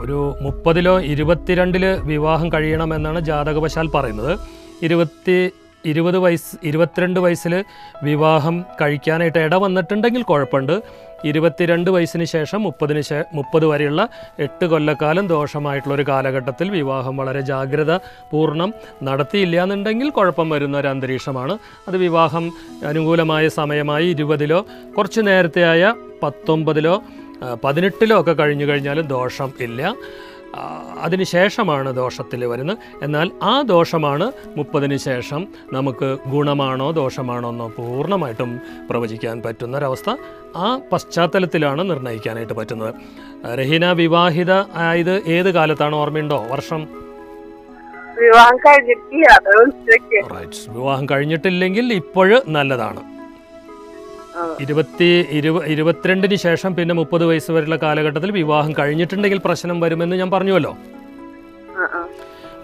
ഒരു മുപ്പതിലോ ഇരുപത്തിരണ്ടിൽ വിവാഹം കഴിയണമെന്നാണ് ജാതകവശാൽ പറയുന്നത്. ഇരുപത്തി ഇരുപത് വയസ്സ് ഇരുപത്തിരണ്ട് വയസ്സിൽ വിവാഹം കഴിക്കാനായിട്ട് ഇട വന്നിട്ടുണ്ടെങ്കിൽ കുഴപ്പമുണ്ട്. ഇരുപത്തിരണ്ട് വയസ്സിന് ശേഷം മുപ്പതിന് ശേ മുപ്പത് വരെയുള്ള എട്ട് കൊല്ലക്കാലം ദോഷമായിട്ടുള്ള ഒരു കാലഘട്ടത്തിൽ വിവാഹം വളരെ ജാഗ്രത പൂർണം നടത്തിയില്ല എന്നുണ്ടെങ്കിൽ കുഴപ്പം വരുന്ന ഒരു അന്തരീക്ഷമാണ്. അത് വിവാഹം അനുകൂലമായ സമയമായി ഇരുപതിലോ കുറച്ച് നേരത്തെയായ പത്തൊമ്പതിലോ പതിനെട്ടിലോ ഒക്കെ കഴിഞ്ഞു കഴിഞ്ഞാലും ദോഷം ഇല്ല. ആ, അതിന് ശേഷമാണ് ദോഷത്തിൽ വരുന്നത്. എന്നാൽ ആ ദോഷമാണ് മുപ്പതിന് ശേഷം നമുക്ക് ഗുണമാണോ ദോഷമാണോ എന്നോ പൂർണമായിട്ടും പ്രവചിക്കാൻ പറ്റുന്ന ഒരവസ്ഥ ആ പശ്ചാത്തലത്തിലാണ് നിർണയിക്കാനായിട്ട് പറ്റുന്നത്. രഹീന വിവാഹിത ആയത് ഏത് കാലത്താണ്? ഓർമ്മയുണ്ടോ? വർഷം? വിവാഹം കഴിഞ്ഞിട്ടില്ല. വിവാഹം കഴിഞ്ഞിട്ടില്ലെങ്കിൽ ഇപ്പോൾ നല്ലതാണ്. ഇരുപത്തി ഇരുപ ഇരുപത്തിരണ്ടിന് ശേഷം പിന്നെ മുപ്പത് വയസ്സ് വരെയുള്ള കാലഘട്ടത്തിൽ വിവാഹം കഴിഞ്ഞിട്ടുണ്ടെങ്കിൽ പ്രശ്നം വരുമെന്ന് ഞാൻ പറഞ്ഞുവല്ലോ.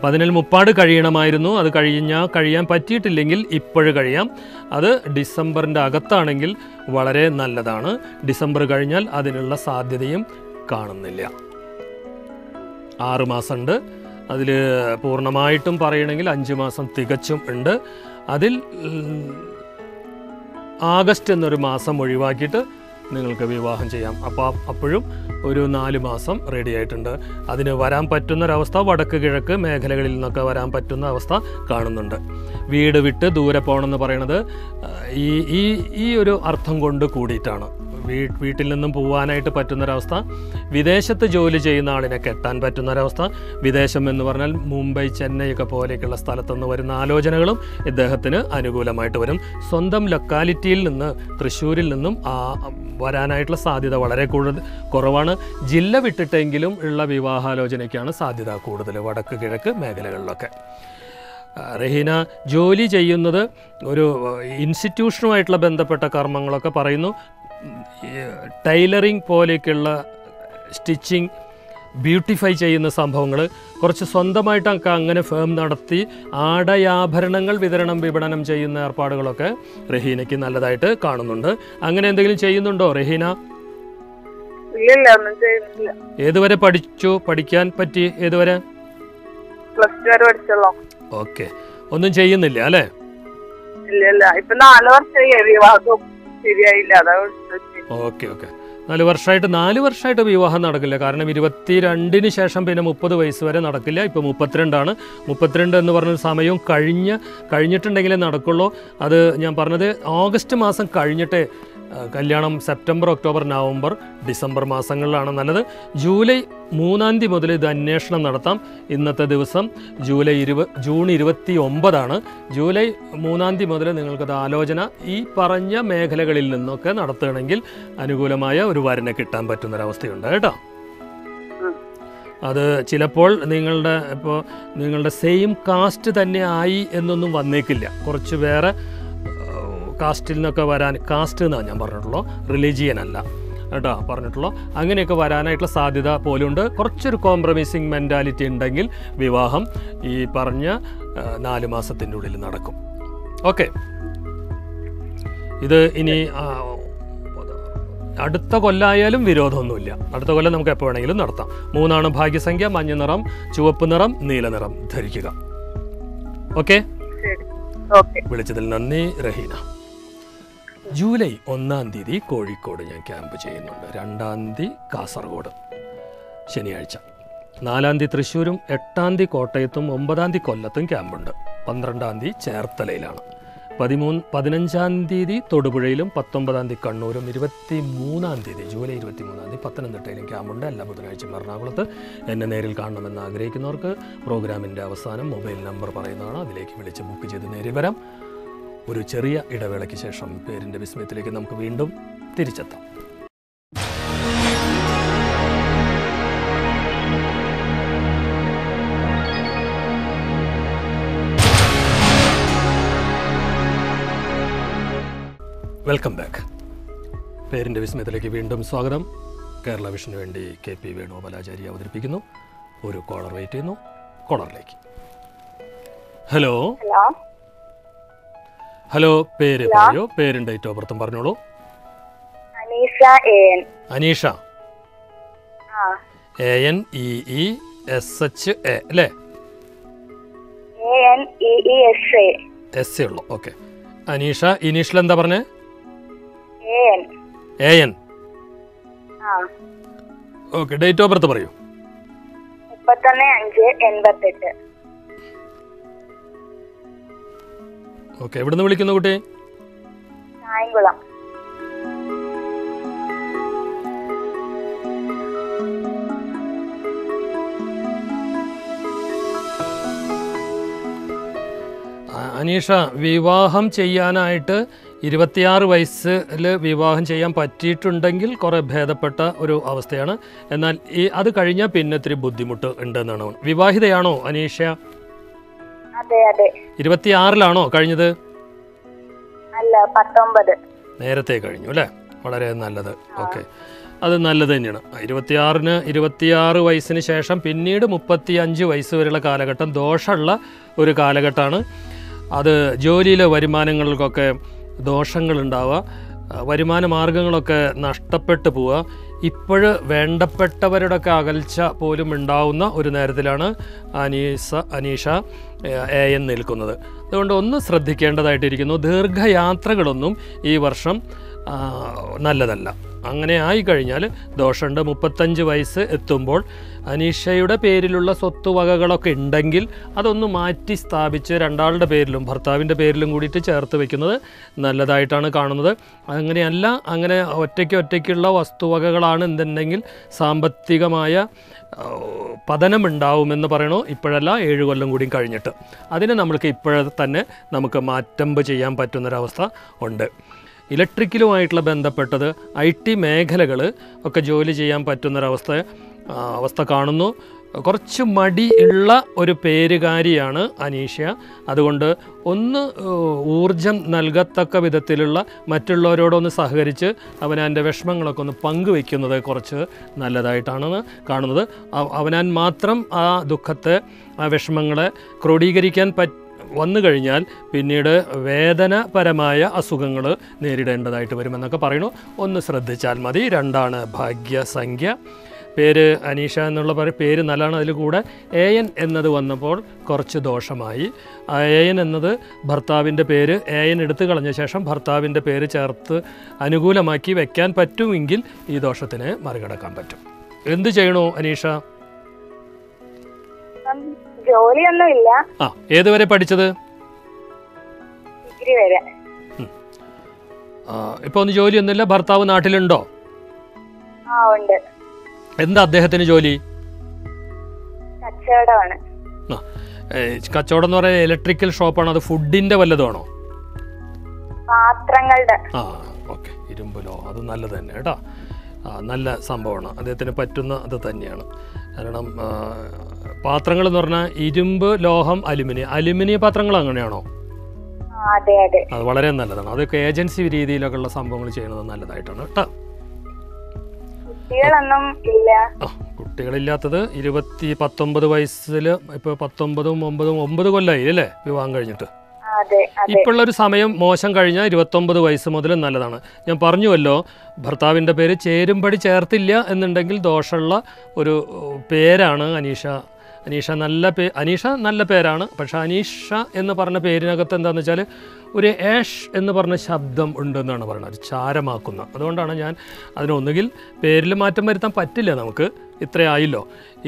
അതിനിൽ മുപ്പാട് കഴിയണമായിരുന്നു. അത് കഴിഞ്ഞാൽ കഴിയാൻ പറ്റിയിട്ടില്ലെങ്കിൽ ഇപ്പോഴും കഴിയാം. അത് ഡിസംബറിന്റെ അകത്താണെങ്കിൽ വളരെ നല്ലതാണ്. ഡിസംബർ കഴിഞ്ഞാൽ അതിനുള്ള സാധ്യതയും കാണുന്നില്ല. ആറുമാസമുണ്ട് അതിൽ പൂർണമായിട്ടും പറയണമെങ്കിൽ അഞ്ച് മാസം തികച്ചും ഉണ്ട്. അതിൽ ആഗസ്റ്റ് എന്നൊരു മാസം ഒഴിവാക്കിയിട്ട് നിങ്ങൾക്ക് വിവാഹം ചെയ്യാം. അപ്പോൾ അപ്പോഴും ഒരു നാല് മാസം റെഡി ആയിട്ടുണ്ട്. അതിന് വരാൻ പറ്റുന്നൊരവസ്ഥ വടക്ക് കിഴക്ക് മേഖലകളിൽ നിന്നൊക്കെ വരാൻ പറ്റുന്ന അവസ്ഥ കാണുന്നുണ്ട്. വീട് വിട്ട് ദൂരെ പോകണമെന്ന് പറയണത് ഈ ഈ ഈ ഒരു അർത്ഥം കൊണ്ട് കൂടിയിട്ടാണ്. വീട്ടിൽ നിന്നും പോകാനായിട്ട് പറ്റുന്നൊരവസ്ഥ വിദേശത്ത് ജോലി ചെയ്യുന്ന ആളിനെ കെട്ടാൻ പറ്റുന്നൊരവസ്ഥ വിദേശം എന്ന് പറഞ്ഞാൽ മുംബൈ ചെന്നൈ ഒക്കെ പോലെയൊക്കെയുള്ള സ്ഥലത്തുനിന്ന് വരുന്ന ആലോചനകളും ഇദ്ദേഹത്തിന് അനുകൂലമായിട്ട് വരും. സ്വന്തം ലൊക്കാലിറ്റിയിൽ നിന്ന് തൃശ്ശൂരിൽ നിന്നും വരാനായിട്ടുള്ള സാധ്യത വളരെ കൂടുതൽ കുറവാണ്. ജില്ല വിട്ടിട്ടെങ്കിലും ഉള്ള വിവാഹാലോചനയ്ക്കാണ് സാധ്യത കൂടുതൽ വടക്ക് കിഴക്ക് മേഖലകളിലൊക്കെ. റഹീന ജോലി ചെയ്യുന്നത് ഒരു ഇൻസ്റ്റിറ്റ്യൂഷനുമായിട്ടുള്ള ബന്ധപ്പെട്ട കർമ്മങ്ങളൊക്കെ പറയുന്നു. ടൈലറിങ് പോലെയൊക്കെയുള്ള സ്റ്റിച്ചിങ് ബ്യൂട്ടിഫൈ ചെയ്യുന്ന സംഭവങ്ങൾ കുറച്ച് സ്വന്തമായിട്ടൊക്കെ അങ്ങനെ ഫേം നടത്തി ആടയാഭരണങ്ങൾ വിതരണം വിപണനം ചെയ്യുന്ന ഏർപ്പാടുകളൊക്കെ റഹീനയ്ക്ക് നല്ലതായിട്ട് കാണുന്നുണ്ട്. അങ്ങനെ എന്തെങ്കിലും ചെയ്യുന്നുണ്ടോ റഹീന? ഏതുവരെ പഠിച്ചു? പഠിക്കാൻ പറ്റി ഏതുവരെ? പ്ലസ് ടു വരെ പഠിച്ചോളാം ഓക്കെ. ഒന്നും ചെയ്യുന്നില്ല അല്ലേ? ഇല്ല ഇല്ല ഇപ്പൊ നാല് വർഷമായി വിവാഹം. ശരിയായില്ല. Okay okay. നാല് വർഷമായിട്ട് നാല് വർഷമായിട്ട് വിവാഹം നടക്കില്ല. കാരണം ഇരുപത്തി രണ്ടിന് ശേഷം പിന്നെ മുപ്പത് വയസ്സ് വരെ നടക്കില്ല. ഇപ്പോൾ മുപ്പത്തിരണ്ടാണ്. മുപ്പത്തിരണ്ട് എന്ന് പറഞ്ഞൊരു സമയവും കഴിഞ്ഞ് കഴിഞ്ഞിട്ടുണ്ടെങ്കിലേ നടക്കുള്ളൂ. അത് ഞാൻ പറഞ്ഞത് ഓഗസ്റ്റ് മാസം കഴിഞ്ഞിട്ടേ കല്യാണം സെപ്റ്റംബർ ഒക്ടോബർ നവംബർ ഡിസംബർ മാസങ്ങളിലാണ് നല്ലത്. ജൂലൈ മൂന്നാം തീയതി മുതൽ ഇത് അന്വേഷണം നടത്താം. ഇന്നത്തെ ദിവസം ജൂലൈ ഇരുപ ജൂൺ ഇരുപത്തി ഒമ്പതാണ് ജൂലൈ മൂന്നാം തീയതി മുതൽ നിങ്ങൾക്കത് ആലോചന ഈ പറഞ്ഞ മേഖലകളിൽ നിന്നൊക്കെ നടത്തുകയാണെങ്കിൽ അനുകൂലമായ ഒരു വരനെ കിട്ടാൻ പറ്റുന്നൊരവസ്ഥയുണ്ട് കേട്ടോ. അത് ചിലപ്പോൾ നിങ്ങളുടെ ഇപ്പോൾ നിങ്ങളുടെ സെയിം കാസ്റ്റ് തന്നെ ആയി എന്നൊന്നും വന്നേക്കില്ല. കുറച്ച് വേറെ കാസ്റ്റിൽ നിന്നൊക്കെ വരാൻ കാസ്റ്റ് എന്നാണ് ഞാൻ പറഞ്ഞിട്ടുള്ളൂ റിലീജിയൻ അല്ല. കേട്ടോ പറഞ്ഞിട്ടുള്ളൂ. അങ്ങനെയൊക്കെ വരാനായിട്ടുള്ള സാധ്യത പോലുണ്ട്. കുറച്ചൊരു കോംപ്രമൈസിങ് മെന്റാലിറ്റി ഉണ്ടെങ്കിൽ വിവാഹം ഈ പറഞ്ഞ നാല് മാസത്തിന്റെ ഉള്ളിൽ നടക്കും. ഓക്കെ. ഇത് ഇനി അടുത്ത കൊല്ലായാലും വിരോധമൊന്നുമില്ല. അടുത്ത കൊല്ലം നമുക്ക് എപ്പോൾ വേണമെങ്കിലും നടത്താം. മൂന്നാണ് ഭാഗ്യസംഖ്യ മഞ്ഞ നിറം ചുവപ്പ് നിറം നീല നിറം ധരിക്കുക. ഓക്കെ. വിളിച്ചതിൽ നന്ദി റഹീന. ജൂലൈ ഒന്നാം തീയതി കോഴിക്കോട് ഞാൻ ക്യാമ്പ് ചെയ്യുന്നുണ്ട്. രണ്ടാം തീയതി കാസർഗോഡ് ശനിയാഴ്ച. നാലാം തീയതി തൃശ്ശൂരും എട്ടാം തീയതി കോട്ടയത്തും ഒമ്പതാം തീയതി കൊല്ലത്തും ക്യാമ്പുണ്ട്. പന്ത്രണ്ടാം തീയതി ചേർത്തലയിലാണ്. പതിമൂന്ന് പതിനഞ്ചാം തീയതി തൊടുപുഴയിലും പത്തൊമ്പതാം തീയതി കണ്ണൂരും ഇരുപത്തി മൂന്നാം തീയതി ജൂലൈ ഇരുപത്തി മൂന്നാം തീയതി പത്തനംതിട്ടയിലും ക്യാമ്പുണ്ട്. എല്ലാ ബുധനാഴ്ചയും എറണാകുളത്ത് എന്നെ നേരിൽ കാണണമെന്ന് ആഗ്രഹിക്കുന്നവർക്ക് പ്രോഗ്രാമിന്റെ അവസാനം മൊബൈൽ നമ്പർ പറയുന്നതാണ്. അതിലേക്ക് വിളിച്ച് ബുക്ക് ചെയ്ത് നേരിൽ വരാം. ഒരു ചെറിയ ഇടവേളയ്ക്ക് ശേഷം പേരിന്റെ വിസ്മയത്തിലേക്ക് നമുക്ക് വീണ്ടും തിരിച്ചെത്താം. വെൽക്കം ബാക്ക് പേരിന്റെ വിസ്മയത്തിലേക്ക് വീണ്ടും സ്വാഗതം. കേരള വിഷന് വേണ്ടി കെ പി വേണുഗോപാലാചാരി അവതരിപ്പിക്കുന്നു. ഒരു കോളർ വെയിറ്റ് ചെയ്യുന്നു. കോളറിലേക്ക്. ഹലോ. ഹലോ പേര് പറയോ. പേരും ഡേറ്റ് ഓഫ് ബർത്തും പറഞ്ഞോളൂ. Aneesha A N. Aneesha. A N E E S H A അല്ലേ? S A. ഉള്ളു. ഓക്കെ. അനീഷ ഇനീഷിൽ എന്താ പറഞ്ഞേ? A N. Okay date of birth പറയൂ. മുപ്പത്തൊന്ന് അഞ്ച് എൺപത്തെട്ട്. ഓക്കെ എവിടുന്ന് വിളിക്കുന്നു കുട്ടി? കായംകുളം അനീഷ വിവാഹം ചെയ്യാനായിട്ട് ഇരുപത്തിയാറ് വയസ്സിൽ വിവാഹം ചെയ്യാൻ പറ്റിയിട്ടുണ്ടെങ്കിൽ കുറേ ഭേദപ്പെട്ട ഒരു അവസ്ഥയാണ്. എന്നാൽ ഈ അത് കഴിഞ്ഞാൽ പിന്നെ ഇത്തിരി ബുദ്ധിമുട്ട് ഉണ്ടെന്നാണ് വിവാഹിതയാണോ അനീഷ? അതെ അതെ. ഇരുപത്തിയാറിലാണോ കഴിഞ്ഞത്? അല്ല പത്തൊമ്പത്. നേരത്തെ കഴിഞ്ഞു അല്ലേ? വളരെ നല്ലത്. ഓക്കെ. അത് നല്ലത് തന്നെയാണ്. ഇരുപത്തിയാറിന് ഇരുപത്തിയാറ് വയസ്സിന് ശേഷം പിന്നീട് മുപ്പത്തി അഞ്ച് വയസ്സ് വരെയുള്ള കാലഘട്ടം ദോഷമുള്ള ഒരു കാലഘട്ടമാണ്. അത് ജോലിയിലെ വരുമാനങ്ങൾക്കൊക്കെ ദോഷങ്ങളുണ്ടാവുക വരുമാന മാർഗങ്ങളൊക്കെ നഷ്ടപ്പെട്ടു പോവുക ഇപ്പോഴ് വേണ്ടപ്പെട്ടവരുടെ ഒക്കെ അകൽച്ച പോലും ഉണ്ടാവുന്ന ഒരു നേരത്തിലാണ് അനീസ അനീഷ എ എൻ നിൽക്കുന്നത്. അതുകൊണ്ട് ഒന്ന് ശ്രദ്ധിക്കേണ്ടതായിട്ടിരിക്കുന്നു ദീർഘയാത്രകളൊന്നും ഈ വർഷം നല്ലതല്ല. അങ്ങനെ ആയിക്കഴിഞ്ഞാൽ ദോഷമുണ്ട് മുപ്പത്തഞ്ച് വയസ്സ് എത്തുമ്പോൾ അനീഷയുടെ പേരിലുള്ള സ്വത്തുവകകളൊക്കെ ഉണ്ടെങ്കിൽ അതൊന്ന് മാറ്റി സ്ഥാപിച്ച് രണ്ടാളുടെ പേരിലും ഭർത്താവിന്റെ പേരിലും കൂടിയിട്ട് ചേർത്ത് വെക്കുന്നത് നല്ലതായിട്ടാണ് കാണുന്നത്. അങ്ങനെയല്ല അങ്ങനെ ഒറ്റയ്ക്ക് ഒറ്റയ്ക്കുള്ള വസ്തുവകകളാണ് എന്തുണ്ടെങ്കിൽ സാമ്പത്തികമായ പതനമുണ്ടാവുമെന്ന് പറയണോ? ഇപ്പോഴല്ല ഏഴ് കൊല്ലം കൂടിയും കഴിഞ്ഞിട്ട്. അതിന് നമ്മൾക്ക് ഇപ്പോഴെ തന്നെ നമുക്ക് മാറ്റമ്പ് ചെയ്യാൻ പറ്റുന്നൊരവസ്ഥ ഉണ്ട്. ഇലക്ട്രിക്കലുമായിട്ടുള്ള ബന്ധപ്പെട്ടത് ഐ ടി മേഖലകൾ ഒക്കെ ജോലി ചെയ്യാൻ പറ്റുന്നൊരവസ്ഥ അവസ്ഥ കാണുന്നു. കുറച്ച് മടി ഉള്ള ഒരു പേരുകാരിയാണ് അനീഷ്യ. അതുകൊണ്ട് ഒന്ന് ഊർജം നൽകത്തക്ക വിധത്തിലുള്ള മറ്റുള്ളവരോടൊന്ന് സഹകരിച്ച് അവനാന്റെ വിഷമങ്ങളൊക്കെ ഒന്ന് പങ്കുവെക്കുന്നത് കുറച്ച് നല്ലതായിട്ടാണ് കാണുന്നത്. അവനാൻ മാത്രം ആ ദുഃഖത്തെ ആ വിഷമങ്ങളെ ക്രോഡീകരിക്കാൻ പറ്റ വന്നു കഴിഞ്ഞാൽ പിന്നീട് വേദനപരമായ അസുഖങ്ങൾ നേരിടേണ്ടതായിട്ട് വരുമെന്നൊക്കെ പറയുന്നു. ഒന്ന് ശ്രദ്ധിച്ചാൽ മതി. രണ്ടാണ് ഭാഗ്യസംഖ്യ. പേര് അനീഷ എന്നുള്ള പേര് നല്ലതാണ് അതിൽ കൂടെ. എ എൻ എന്നത് വന്നപ്പോൾ കുറച്ച് ദോഷമായി. എ എൻ എന്നത് ഭർത്താവിന്റെ പേര് എ എൻ എടുത്തു കളഞ്ഞ ശേഷം ഭർത്താവിന്റെ പേര് ചേർത്ത് അനുകൂലമാക്കി വയ്ക്കാൻ പറ്റുമെങ്കിൽ ഈ ദോഷത്തിന് മറികടക്കാൻ പറ്റും. എന്ത് ചെയ്യണോ അനീഷ? ജോലിയൊന്നും ഇല്ല. ആ ഏതുവരെ പഠിച്ചത്? ഡിഗ്രി വരെ. ഇപ്പോൾ ഒന്ന് ജോലിയൊന്നുമില്ല? ഭർത്താവ് നാട്ടിലുണ്ടോ? ആ ഉണ്ട്. എന്താ അദ്ദേഹത്തിന് ജോലി? കച്ചവടമാണ്. ആ ഏ, കച്ചവടം എന്ന് പറയുന്നത് ഇലക്ട്രിക്കൽ ഷോപ്പാണ് അത് ഫുഡിന്റെ വല്ലതുമാണോ? പാത്രങ്ങളുടെ. ആ ഓക്കെ. ഇരുമ്പലോ? അത് നല്ലത് തന്നെ കേട്ടോ. ആ നല്ല സംഭവമാണ്. അദ്ദേഹത്തിന് പറ്റുന്ന അത് തന്നെയാണ്. കാരണം പാത്രങ്ങൾ എന്ന് പറഞ്ഞാൽ ഇരുമ്പ് ലോഹം അലുമിനിയം അലുമിനിയം പാത്രങ്ങൾ അങ്ങനെയാണോ? അതെ വളരെ നല്ലതാണ്. അതൊക്കെ ഏജൻസി രീതിയിലൊക്കെ ഉള്ള സംഭവങ്ങൾ ചെയ്യുന്നത് നല്ലതായിട്ടാണ് കേട്ടോ. കുട്ടികളില്ലാത്തത് ഇരുപത്തി പത്തൊമ്പത് വയസ്സിൽ ഇപ്പോൾ പത്തൊമ്പതും ഒമ്പതും ഒമ്പത് കൊല്ലമായി അല്ലേ? വിവാഹം കഴിഞ്ഞിട്ട്. ഇപ്പോഴുള്ള ഒരു സമയം മോശം കഴിഞ്ഞാൽ ഇരുപത്തൊമ്പത് വയസ്സ് മുതൽ നല്ലതാണ്. ഞാൻ പറഞ്ഞുവല്ലോ ഭർത്താവിന്റെ പേര് ചേരുംപടി ചേർത്തില്ല എന്നുണ്ടെങ്കിൽ ദോഷമുള്ള ഒരു പേരാണ് അനീഷ. അനീഷ നല്ല പേ അനീഷ നല്ല പേരാണ്. പക്ഷെ അനീഷ എന്ന് പറഞ്ഞ പേരിനകത്ത് എന്താണെന്ന് വെച്ചാൽ ഒരു ഏഷ് എന്ന് പറഞ്ഞ ശബ്ദം ഉണ്ടെന്നാണ് പറയുന്നത്. ഒരു ചാരമാക്കുന്ന. അതുകൊണ്ടാണ് ഞാൻ അതിനൊന്നുകിൽ പേരിൽ മാറ്റം വരുത്താൻ പറ്റില്ല നമുക്ക്. ഇത്രയായില്ലോ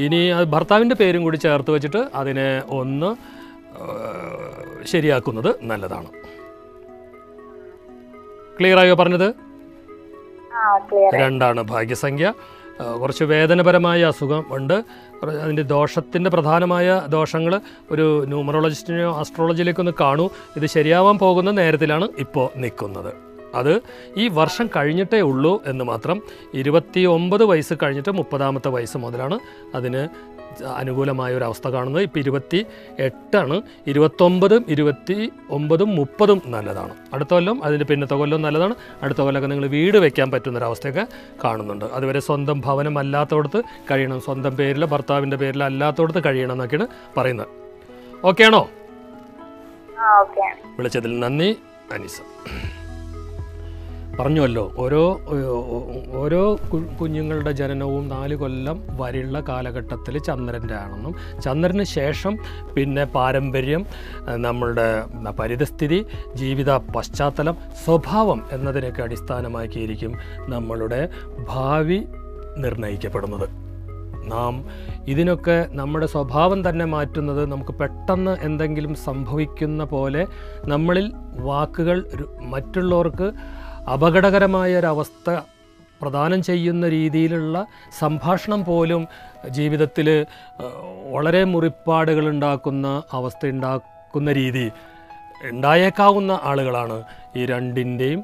ഇനി ഭർത്താവിന്റെ പേരും കൂടി ചേർത്ത് വെച്ചിട്ട് അതിനെ ഒന്ന് ശരിയാക്കുന്നത് നല്ലതാണ്. ക്ലിയർ ആയോ. പറഞ്ഞത് രണ്ടാണ് ഭാഗ്യസംഖ്യ. കുറച്ച് വേദനപരമായ അസുഖം ഉണ്ട്. അതിന്റെ ദോഷത്തിന്റെ പ്രധാനമായ ദോഷങ്ങൾ ഒരു ന്യൂമറോളജിസ്റ്റിനെയോ ആസ്ട്രോളജിയിലേക്കൊന്ന് ഒന്ന് കാണൂ. ഇത് ശരിയാവാൻ പോകുന്ന നേരത്തിലാണ് ഇപ്പോൾ നിൽക്കുന്നത്. അത് ഈ വർഷം കഴിഞ്ഞിട്ടേ ഉള്ളൂ എന്ന് മാത്രം ഇരുപത്തി ഒമ്പത് വയസ്സ് കഴിഞ്ഞിട്ട് മുപ്പതാമത്തെ വയസ്സ് മുതലാണ് അതിന് അനുകൂലമായ ഒരു അവസ്ഥ കാണുന്നത്. ഇപ്പോൾ ഇരുപത്തി എട്ടാണ്. ഇരുപത്തൊമ്പതും ഇരുപത്തി ഒമ്പതും മുപ്പതും നല്ലതാണ്. അടുത്ത കൊല്ലം അതിന്റെ പിന്നത്തെ കൊല്ലം നല്ലതാണ്. അടുത്ത കൊല്ലമൊക്കെ നിങ്ങൾ വീട് വെക്കാൻ പറ്റുന്നൊരവസ്ഥയൊക്കെ കാണുന്നുണ്ട്. അതുവരെ സ്വന്തം ഭവനം അല്ലാത്തടത്ത് കഴിയണം. സ്വന്തം പേരിൽ ഭർത്താവിന്റെ പേരിൽ അല്ലാത്തടത്ത് കഴിയണം എന്നൊക്കെയാണ് പറയുന്നത്. ഓക്കെ ആണോ വിളിച്ചതിൽ നന്ദി അനീസ. പറഞ്ഞുവല്ലോ ഓരോ ഓരോ കുഞ്ഞുങ്ങളുടെ ജനനവും നാല് കൊല്ലം വരെയുള്ള കാലഘട്ടത്തിൽ ചന്ദ്രന്റെ ആണെന്നും ചന്ദ്രന് ശേഷം പിന്നെ പാരമ്പര്യം നമ്മളുടെ പരിതസ്ഥിതി ജീവിത പശ്ചാത്തലം സ്വഭാവം എന്നതിനൊക്കെ അടിസ്ഥാനമാക്കിയിരിക്കും നമ്മളുടെ ഭാവി നിർണയിക്കപ്പെടുന്നത് നാം ഇതിനൊക്കെ നമ്മുടെ സ്വഭാവം തന്നെ മാറ്റുന്നത് നമുക്ക് പെട്ടെന്ന് എന്തെങ്കിലും സംഭവിക്കുന്ന പോലെ നമ്മളിൽ വാക്കുകൾ മറ്റുള്ളവർക്ക് അപകടകരമായ ഒരവസ്ഥ പ്രദാനം ചെയ്യുന്ന രീതിയിലുള്ള സംഭാഷണം പോലും ജീവിതത്തിൽ വളരെ മുറിപ്പാടുകൾ ഉണ്ടാക്കുന്ന അവസ്ഥ ഉണ്ടാക്കുന്ന രീതി ഉണ്ടായേക്കാവുന്ന ആളുകളാണ് ഈ രണ്ടിന്റെയും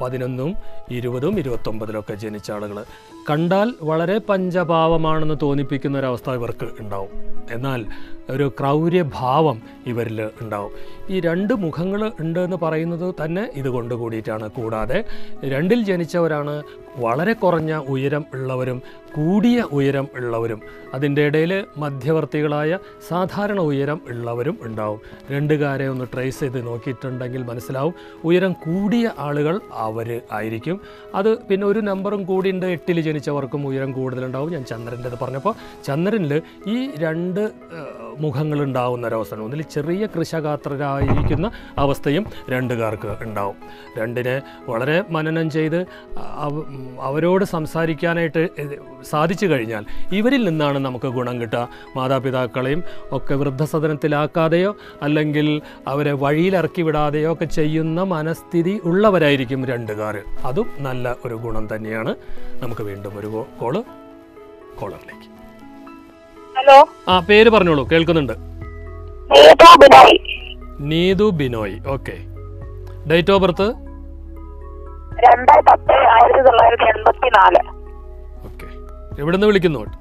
പതിനൊന്നും ഇരുപതും ഇരുപത്തൊമ്പതിലൊക്കെ ജനിച്ച ആളുകൾ കണ്ടാൽ വളരെ പഞ്ചഭാവമാണെന്ന് തോന്നിപ്പിക്കുന്ന ഒരവസ്ഥ ഇവർക്ക് ഉണ്ടാവും. എന്നാൽ ഒരു ക്രൗര്യഭാവം ഇവരിൽ ഉണ്ടാവും. ഈ രണ്ട് മുഖങ്ങൾ ഉണ്ട് എന്ന് പറയുന്നത് തന്നെ ഇതുകൊണ്ട് കൂടിയിട്ടാണ്. കൂടാതെ രണ്ടിൽ ജനിച്ചവരാണ് വളരെ കുറഞ്ഞ ഉയരം ഉള്ളവരും കൂടിയ ഉയരം ഉള്ളവരും. അതിന്റെ ഇടയിൽ മധ്യവർത്തികളായ സാധാരണ ഉയരം ഉള്ളവരും ഉണ്ടാവും. രണ്ടുകാരെ ഒന്ന് ട്രേസ് ചെയ്ത് നോക്കിയിട്ടുണ്ടെങ്കിൽ മനസ്സിലാവും. ഉയരം കൂടിയ ആളുകൾ അവർ ആയിരിക്കും. അത് പിന്നെ ഒരു നമ്പറും കൂടി ഉണ്ട് എട്ടിൽ ജനിച്ചവർക്കും ഉയരം കൂടുതലുണ്ടാവും. ഞാൻ ചന്ദ്രന്റെത് പറഞ്ഞപ്പോൾ ചന്ദ്രനിൽ ഈ രണ്ട് മുഖങ്ങൾ ഉണ്ടാവുന്ന ഒരവസ്ഥയാണ് ഒന്നിൽ ചെറിയ കൃഷകാത്രരായിരിക്കുന്ന അവസ്ഥയും രണ്ടുകാർക്ക് ഉണ്ടാവും. രണ്ടിനെ വളരെ മനനം ചെയ്ത് അവരോട് സംസാരിക്കാനായിട്ട് സാധിച്ചു കഴിഞ്ഞാൽ ഇവരിൽ നിന്നാണ് നമുക്ക് ഗുണം കിട്ടുക. മാതാപിതാക്കളെയും ഒക്കെ വൃദ്ധസദനത്തിലാക്കാതെയോ അല്ലെങ്കിൽ അവരെ വഴിയിലിറക്കി വിടാതെയോ ഒക്കെ ചെയ്യുന്ന മനസ്ഥിതി ഉള്ളവരായിരിക്കും രണ്ടുകാർ അതും നല്ല ഒരു ഗുണം തന്നെയാണ്. നമുക്ക് വീണ്ടും ഒരു കോൾ കോളറിലേക്ക്. ഹലോ? ആ പേര് പറഞ്ഞോളൂ കേൾക്കുന്നുണ്ട്. Neethu Binoy. Okay. Date of birth എവിടെ നിന്ന് ആയിരത്തി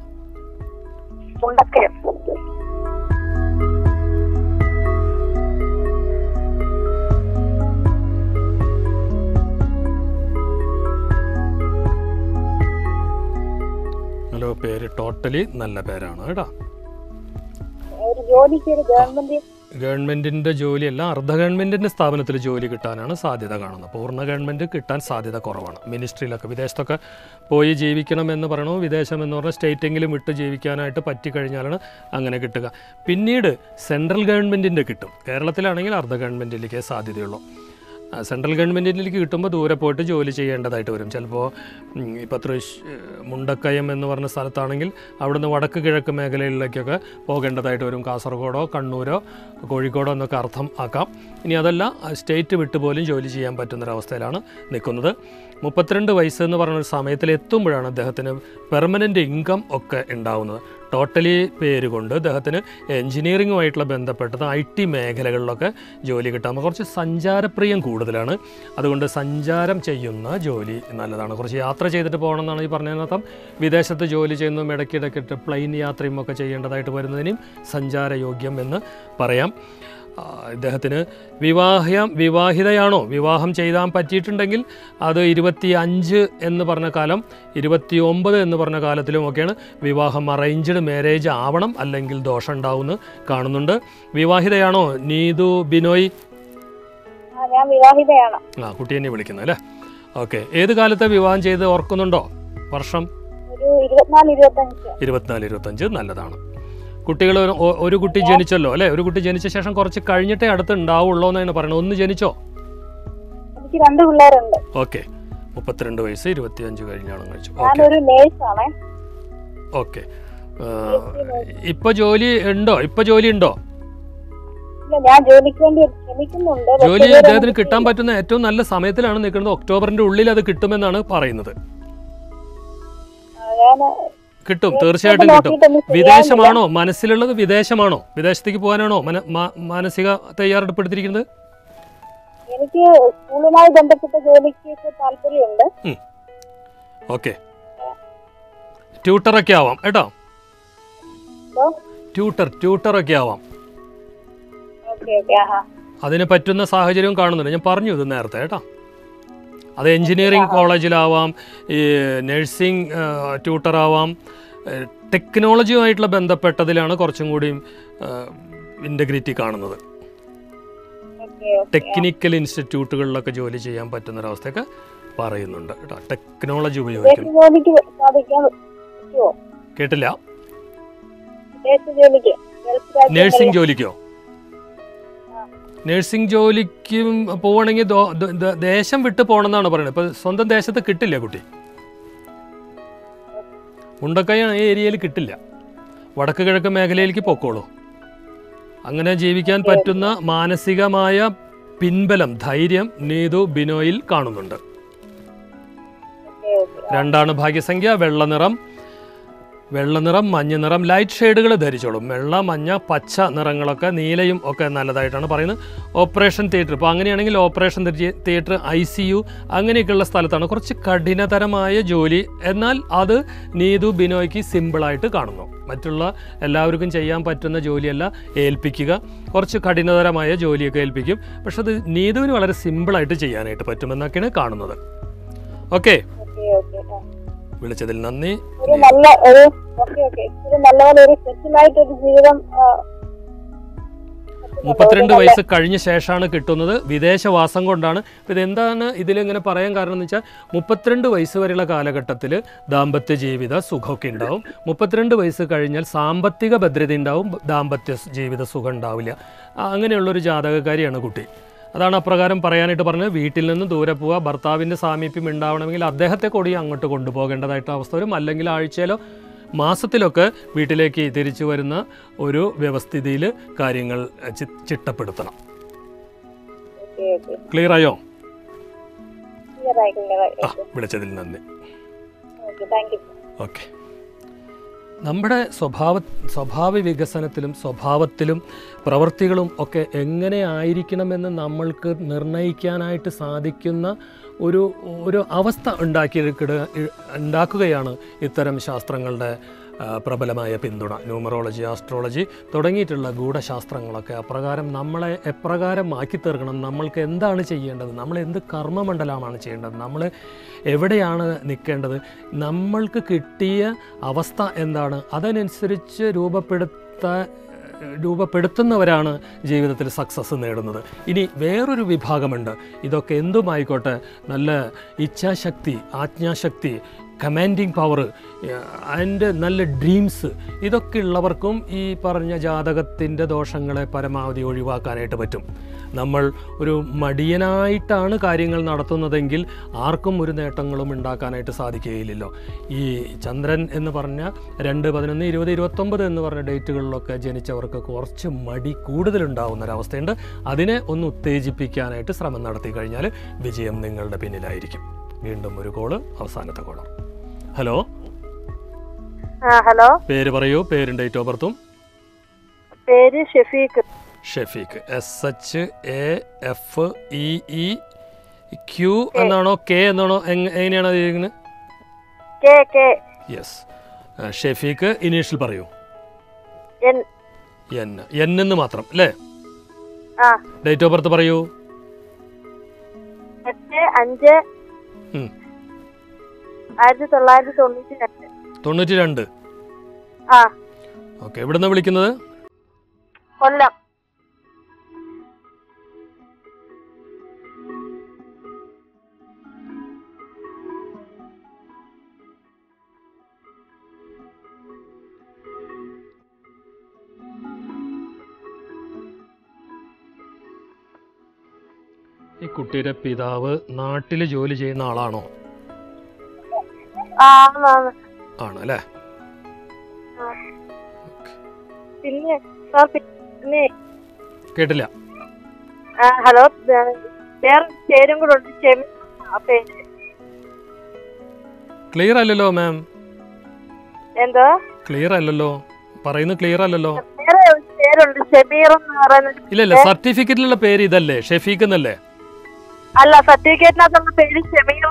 ഹലോ പേര് ടോട്ടലി നല്ല പേരാണ് കേട്ടോ. ഗവൺമെന്റിന്റെ ജോലി അല്ല ഗവൺമെന്റ് ജോലിയല്ല അർദ്ധ ഗവൺമെന്റിന്റെ സ്ഥാപനത്തിൽ ജോലി കിട്ടാനാണ് സാധ്യത കാണുന്നത്. പൂർണ ഗവൺമെന്റ് കിട്ടാൻ സാധ്യത കുറവാണ്. മിനിസ്ട്രിയിലൊക്കെ വിദേശത്തൊക്കെ പോയി ജീവിക്കണം എന്ന് പറയണു? വിദേശം എന്ന് പറഞ്ഞാൽ സ്റ്റേറ്റെങ്കിലും വിട്ട് ജീവിക്കാനായിട്ട് പറ്റിക്കഴിഞ്ഞാലാണ് അങ്ങനെ കിട്ടുക. പിന്നീട് സെൻട്രൽ ഗവൺമെന്റിന്റെ കിട്ടും. കേരളത്തിലാണെങ്കിൽ അർദ്ധ ഗവൺമെന്റിലേക്കേ സാധ്യതയുള്ളൂ. സെൻട്രൽ ഗവൺമെന്റിലേക്ക് കിട്ടുമ്പോൾ ദൂരെ പോയിട്ട് ജോലി ചെയ്യേണ്ടതായിട്ട് വരും. ചിലപ്പോൾ ഇപ്പോൾ തൃശ് മുണ്ടക്കയം എന്ന് പറഞ്ഞ സ്ഥലത്താണെങ്കിൽ അവിടുന്ന് വടക്ക് കിഴക്ക് മേഖലകളിലേക്കൊക്കെ പോകേണ്ടതായിട്ട് വരും. കാസർഗോഡോ കണ്ണൂരോ കോഴിക്കോടോ എന്നൊക്കെ അർത്ഥം ആക്കാം. ഇനി അതല്ല സ്റ്റേറ്റ് വിട്ട് പോലും ജോലി ചെയ്യാൻ പറ്റുന്നൊരവസ്ഥയിലാണ് നിൽക്കുന്നത്. മുപ്പത്തിരണ്ട് വയസ്സ് എന്ന് പറഞ്ഞ ഒരു സമയത്തിൽ എത്തുമ്പോഴാണ് അദ്ദേഹത്തിന് പെർമനന്റ് ഇൻകം ഒക്കെ ഉണ്ടാവുന്നത്. ടോട്ടലി പേര് കൊണ്ട് അദ്ദേഹത്തിന് എൻജിനീയറിങ്ങുമായിട്ടുള്ള ബന്ധപ്പെട്ടത് ഐ ടി മേഖലകളിലൊക്കെ ജോലി കിട്ടാൻ കുറച്ച് സഞ്ചാരപ്രിയം കൂടുതലാണ്. അതുകൊണ്ട് സഞ്ചാരം ചെയ്യുന്ന ജോലി നല്ലതാണ്. കുറച്ച് യാത്ര ചെയ്തിട്ട് പോകണം എന്നാണ് ഈ പറഞ്ഞതിനർത്ഥം. വിദേശത്ത് ജോലി ചെയ്യുന്നതും ഇടയ്ക്കിടയ്ക്കിട്ട് പ്ലെയിൻ യാത്രയും ഒക്കെ ചെയ്യേണ്ടതായിട്ട് വരുന്നതിനും സഞ്ചാരയോഗ്യം എന്ന് പറയാം. ഇദ്ദേഹത്തിന് വിവാഹം വിവാഹിതയാണോ? വിവാഹം ചെയ്താൻ പറ്റിയിട്ടുണ്ടെങ്കിൽ അത് ഇരുപത്തി അഞ്ച് എന്ന് പറഞ്ഞ കാലം ഇരുപത്തി ഒമ്പത് എന്ന് പറഞ്ഞ കാലത്തിലും ഒക്കെയാണ് വിവാഹം അറേഞ്ച്ഡ് മാരേജ് ആവണം അല്ലെങ്കിൽ ദോഷം ഉണ്ടാവുമെന്ന് കാണുന്നുണ്ട്. വിവാഹിതയാണോ? നീതു ബിനോയ്? ആ ഞാൻ വിവാഹിതയാണ്. ആ കുട്ടി എന്നെ വിളിക്കുന്നു അല്ലേ? ഓക്കെ ഏത് കാലത്തെ വിവാഹം ചെയ്ത് ഓർക്കുന്നുണ്ടോ? വർഷം? ഇരുപത്തിനാല് ഇരുപത്തഞ്ച് നല്ലതാണ്. കുട്ടികൾ ഒരു കുട്ടി ജനിച്ചല്ലോ അല്ലെ? ഒരു കുട്ടി ജനിച്ച ശേഷം കുറച്ച് കഴിഞ്ഞിട്ടേ അടുത്ത് ഉണ്ടാവുള്ളൂ എന്നാണ് പറയുന്നത്. ഒന്ന് ജനിച്ചോ? എനിക്ക് രണ്ട് പിള്ളേരുണ്ട്. ഓക്കെ. മുപ്പത്തിരണ്ട് വയസ്സ് ഇരുപത്തിയഞ്ച് കഴിഞ്ഞാണ് കഴിച്ചു. ഓക്കെ. ഇപ്പൊ ജോലി ഉണ്ടോ? ഇപ്പൊ ജോലി ഉണ്ടോ? ജോലി അദ്ദേഹത്തിന് കിട്ടാൻ പറ്റുന്ന ഏറ്റവും നല്ല സമയത്തിലാണ് നിൽക്കുന്നത്. ഒക്ടോബറിന്റെ ഉള്ളിൽ അത് കിട്ടുമെന്നാണ് പറയുന്നത്. കിട്ടും. തീർച്ചയായിട്ടും കിട്ടും. വിദേശമാണോ? മനസ്സിലുള്ളത് വിദേശമാണോ? വിദേശത്തേക്ക് പോകാനാണോ? മാനസിക തയ്യാറെടുപ്പ് തയ്യാറെടുപ്പെടുത്തിയിരിക്കുന്നത്? എനിക്ക് സ്കൂളുമായി ബന്ധപ്പെട്ട ജോലിക്ക് താല്പര്യമുണ്ട്. ഓക്കെ. ട്യൂട്ടറൊക്കെ ആവാം കേട്ടോ? ട്യൂട്ടർ ട്യൂട്ടറൊക്കെ ആവാം. അതിന് പറ്റുന്ന സാഹചര്യവും കാണുന്നുണ്ട്. ഞാൻ പറഞ്ഞു ഇത് നേരത്തെ കേട്ടോ? അത് എഞ്ചിനീയറിംഗ് കോളേജിലാവാം ഈ നഴ്സിംഗ് ട്യൂട്ടറാവാം ടെക്നോളജിയുമായിട്ടുള്ള ബന്ധപ്പെട്ടതിലാണ് കുറച്ചും കൂടിയും ഇന്റഗ്രിറ്റി കാണുന്നത്. ടെക്നിക്കൽ ഇൻസ്റ്റിറ്റ്യൂട്ടുകളിലൊക്കെ ജോലി ചെയ്യാൻ പറ്റുന്ന പറ്റുന്നൊരവസ്ഥയൊക്കെ പറയുന്നുണ്ട് കേട്ടോ. ടെക്നോളജി ഉപയോഗിക്കും കേട്ടില്ല? നേഴ്സിംഗ് ജോലിക്ക്? നഴ്സിംഗ് ജോലിക്കോ? പോവണമെങ്കിൽ ദേശം വിട്ട് പോകണമെന്നാണ് പറയുന്നത്. ഇപ്പൊ സ്വന്തം ദേശത്ത് കിട്ടില്ല കുട്ടി? മുണ്ടക്കൈ ഈ ഏരിയയിൽ കിട്ടില്ല. വടക്ക് കിഴക്ക് മേഖലയിലേക്ക് പൊക്കോളൂ. അങ്ങനെ ജീവിക്കാൻ പറ്റുന്ന മാനസികമായ പിൻബലം ധൈര്യം നീതു ബിനോയിൽ കാണുന്നുണ്ട്. രണ്ടാണ് ഭാഗ്യസംഖ്യ വെള്ള നിറം വെള്ള നിറം മഞ്ഞ നിറം ലൈറ്റ് ഷെയ്ഡുകൾ ധരിച്ചോളും. വെള്ള മഞ്ഞ പച്ച നിറങ്ങളൊക്കെ നീലയും ഒക്കെ നല്ലതായിട്ടാണ് പറയുന്നത്. ഓപ്പറേഷൻ തിയേറ്റർ ഇപ്പോൾ അങ്ങനെയാണെങ്കിൽ operation theatre I C U അങ്ങനെയൊക്കെയുള്ള സ്ഥലത്താണ് കുറച്ച് കഠിനതരമായ ജോലി. എന്നാൽ അത് നീതു ബിനോയ്ക്ക് സിമ്പിളായിട്ട് കാണുന്നു. മറ്റുള്ള എല്ലാവർക്കും ചെയ്യാൻ പറ്റുന്ന ജോലിയല്ല ഏൽപ്പിക്കുക. കുറച്ച് കഠിനതരമായ ജോലിയൊക്കെ ഏൽപ്പിക്കും. പക്ഷെ അത് നീതുവിന് വളരെ സിമ്പിളായിട്ട് ചെയ്യാനായിട്ട് പറ്റുമെന്നൊക്കെയാണ് കാണുന്നത്. ഓക്കെ. വിളിച്ചതിൽ നന്ദി. നല്ല ഒരു നല്ലപോലെ ജീവിതം മുപ്പത്തിരണ്ട് വയസ്സ് കഴിഞ്ഞ ശേഷമാണ് കിട്ടുന്നത്. വിദേശവാസം കൊണ്ടാണ്. ഇപ്പം ഇതെന്താണ് ഇതിലിങ്ങനെ പറയാൻ കാരണം എന്ന് വെച്ചാൽ മുപ്പത്തിരണ്ട് വയസ്സ് വരെയുള്ള കാലഘട്ടത്തിൽ ദാമ്പത്യ ജീവിത സുഖമൊക്കെ ഉണ്ടാവും. മുപ്പത്തിരണ്ട് വയസ്സ് കഴിഞ്ഞാൽ സാമ്പത്തിക ഭദ്രത ഉണ്ടാവും. ദാമ്പത്യ ജീവിത സുഖം ഉണ്ടാവില്ല. അങ്ങനെയുള്ളൊരു ജാതകക്കാരിയാണ് കുട്ടി. അതാണ് അപ്രകാരം പറയാനായിട്ട് പറഞ്ഞത്. വീട്ടിൽ നിന്ന് ദൂരെ പോവുക ഭർത്താവിന്റെ സാമീപ്യം ഉണ്ടാവണമെങ്കിൽ അദ്ദേഹത്തെ കൂടി അങ്ങോട്ട് കൊണ്ടുപോകേണ്ടതായിട്ട് അവസ്ഥ വരും. അല്ലെങ്കിൽ ആഴ്ചയിലോ മാസത്തിലൊക്കെ വീട്ടിലേക്ക് തിരിച്ചു വരുന്ന ഒരു വ്യവസ്ഥിതിയിൽ കാര്യങ്ങൾ ചിട്ടപ്പെടുത്തണം. ക്ലിയർ ആയോ വിളിച്ചതിൽ നന്ദി. ഓക്കെ. നമ്മുടെ സ്വഭാവ സ്വഭാവ വികസനത്തിലും സ്വഭാവത്തിലും പ്രവൃത്തികളും ഒക്കെ എങ്ങനെ ആയിരിക്കണമെന്ന് നമ്മൾക്ക് നിർണയിക്കാനായിട്ട് സാധിക്കുന്ന ഒരു ഒരു അവസ്ഥ ഉണ്ടാക്കിയെടുക്കുക ഉണ്ടാക്കുകയാണ് ഇത്തരം ശാസ്ത്രങ്ങളുടെ പ്രബലമായ പിന്തുണ. ന്യൂമറോളജി ആസ്ട്രോളജി തുടങ്ങിയിട്ടുള്ള ഗൂഢശാസ്ത്രങ്ങളൊക്കെ അപ്രകാരം നമ്മളെ എപ്രകാരം ആക്കി തീർക്കണം. നമ്മൾക്ക് എന്താണ് ചെയ്യേണ്ടത്? നമ്മൾ എന്ത് കർമ്മമണ്ഡലമാണ് ചെയ്യേണ്ടത്? നമ്മൾ എവിടെയാണ് നിൽക്കേണ്ടത് നമ്മൾക്ക് കിട്ടിയ അവസ്ഥ എന്താണ്? അതനുസരിച്ച് രൂപപ്പെടുത്ത രൂപപ്പെടുത്തുന്നവരാണ് ജീവിതത്തിൽ സക്സസ് നേടുന്നത്. ഇനി വേറൊരു വിഭാഗമുണ്ട്. ഇതൊക്കെ എന്തുമായിക്കോട്ടെ? നല്ല ഇച്ഛാശക്തി ആജ്ഞാശക്തി കമാൻഡിങ് പവർ അതിന്റെ നല്ല ഡ്രീംസ് ഇതൊക്കെ ഉള്ളവർക്കും ഈ പറഞ്ഞ ജാതകത്തിന്റെ ദോഷങ്ങളെ പരമാവധി ഒഴിവാക്കാനായിട്ട് പറ്റും. നമ്മൾ ഒരു മടിയനായിട്ടാണ് കാര്യങ്ങൾ നടത്തുന്നതെങ്കിൽ ആർക്കും ഒരു നേട്ടങ്ങളും ഉണ്ടാക്കാനായിട്ട് സാധിക്കുകയില്ലല്ലോ. ഈ ചന്ദ്രൻ എന്ന് പറഞ്ഞ രണ്ട് പതിനൊന്ന് ഇരുപത് ഇരുപത്തൊമ്പത് എന്ന് പറഞ്ഞ ഡേറ്റുകളിലൊക്കെ ജനിച്ചവർക്ക് കുറച്ച് മടി കൂടുതലുണ്ടാവുന്ന ഒരവസ്ഥയുണ്ട്. അതിനെ ഒന്ന് ഉത്തേജിപ്പിക്കാനായിട്ട് ശ്രമം നടത്തി കഴിഞ്ഞാൽ വിജയം നിങ്ങളുടെ പിന്നിലായിരിക്കും. വീണ്ടും ഒരു കോൾ അവസാനത്തെ കോളർ ഹലോ? ഹലോ? പേര് പറയൂ പേരും ഡേറ്റ് ഓഫ് ബർത്തും പേര് Shefeeq. Shefeeq. S H A F E E Q എന്നാണോ കെ എന്നാണോ എങ്- എങ്ങനെയാണ് അത് യെസ് ഷെഫീഖ് ഇനീഷ്യൽ പറയൂ. എൻ. എൻ എന്ന് മാത്രം അല്ലേ? ഡേറ്റ് ഓഫ് ബർത്ത് പറയൂ. അഞ്ച്. ആയിരത്തി തൊള്ളായിരത്തി തൊണ്ണൂറ്റി രണ്ട് തൊണ്ണൂറ്റി രണ്ട് ആ. ഓക്കെ എവിടുന്ന വിളിക്കുന്നത്? കൊല്ലം. ഈ കുട്ടിയുടെ പിതാവ് നാട്ടിൽ ജോലി ചെയ്യുന്ന ആളാണോ? ആ. ആന്നാന്ന്. അല്ലേ ആ. പിന്നെ പിന്നെ കേട്ടില്ല. ഹലോ വേറെ പേരും കൂടെ ഉണ്ട് ക്ലിയർ അല്ലല്ലോ മാം എന്തോ? ക്ലിയർ അല്ലല്ലോ. പറയുന്നത് ക്ലിയർ അല്ലല്ലോ. ഇല്ല ഇല്ല സർട്ടിഫിക്കറ്റിലുള്ള പേര് ഇതല്ലേ ഷെഫീഖ് എന്നല്ലേ? അല്ല സർട്ടിഫിക്കറ്റിനകത്തുള്ള പേര് ഷെമീർ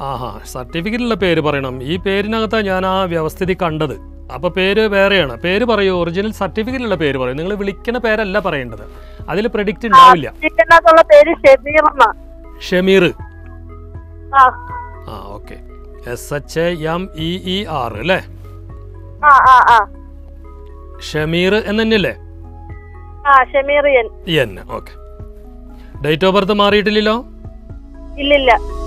ആഹാ സർട്ടിഫിക്കറ്റിലെ പേര് പറയണം. ഈ പേരിനകത്താണ് ഞാൻ ആ വ്യവസ്ഥിതി കണ്ടത്. അപ്പോൾ പേര് വേറെയാണ്. പേര് പറയൂ ഒറിജിനൽ സർട്ടിഫിക്കറ്റിലുള്ള പേര് പറയൂ. നിങ്ങൾ വിളിക്കുന്ന പേരല്ല പറയേണ്ടത്. അതിൽ പ്രെഡിക്റ്റ് ഉണ്ടാവില്ല. ഷെമീർ ആ. Okay. S H M E E R അല്ലേ? ഷമീർ എന്നല്ലേ ഡേറ്റ് ഓഫ് ബർത്ത് മാറിയിട്ടില്ലല്ലോ? ഇല്ലില്ല.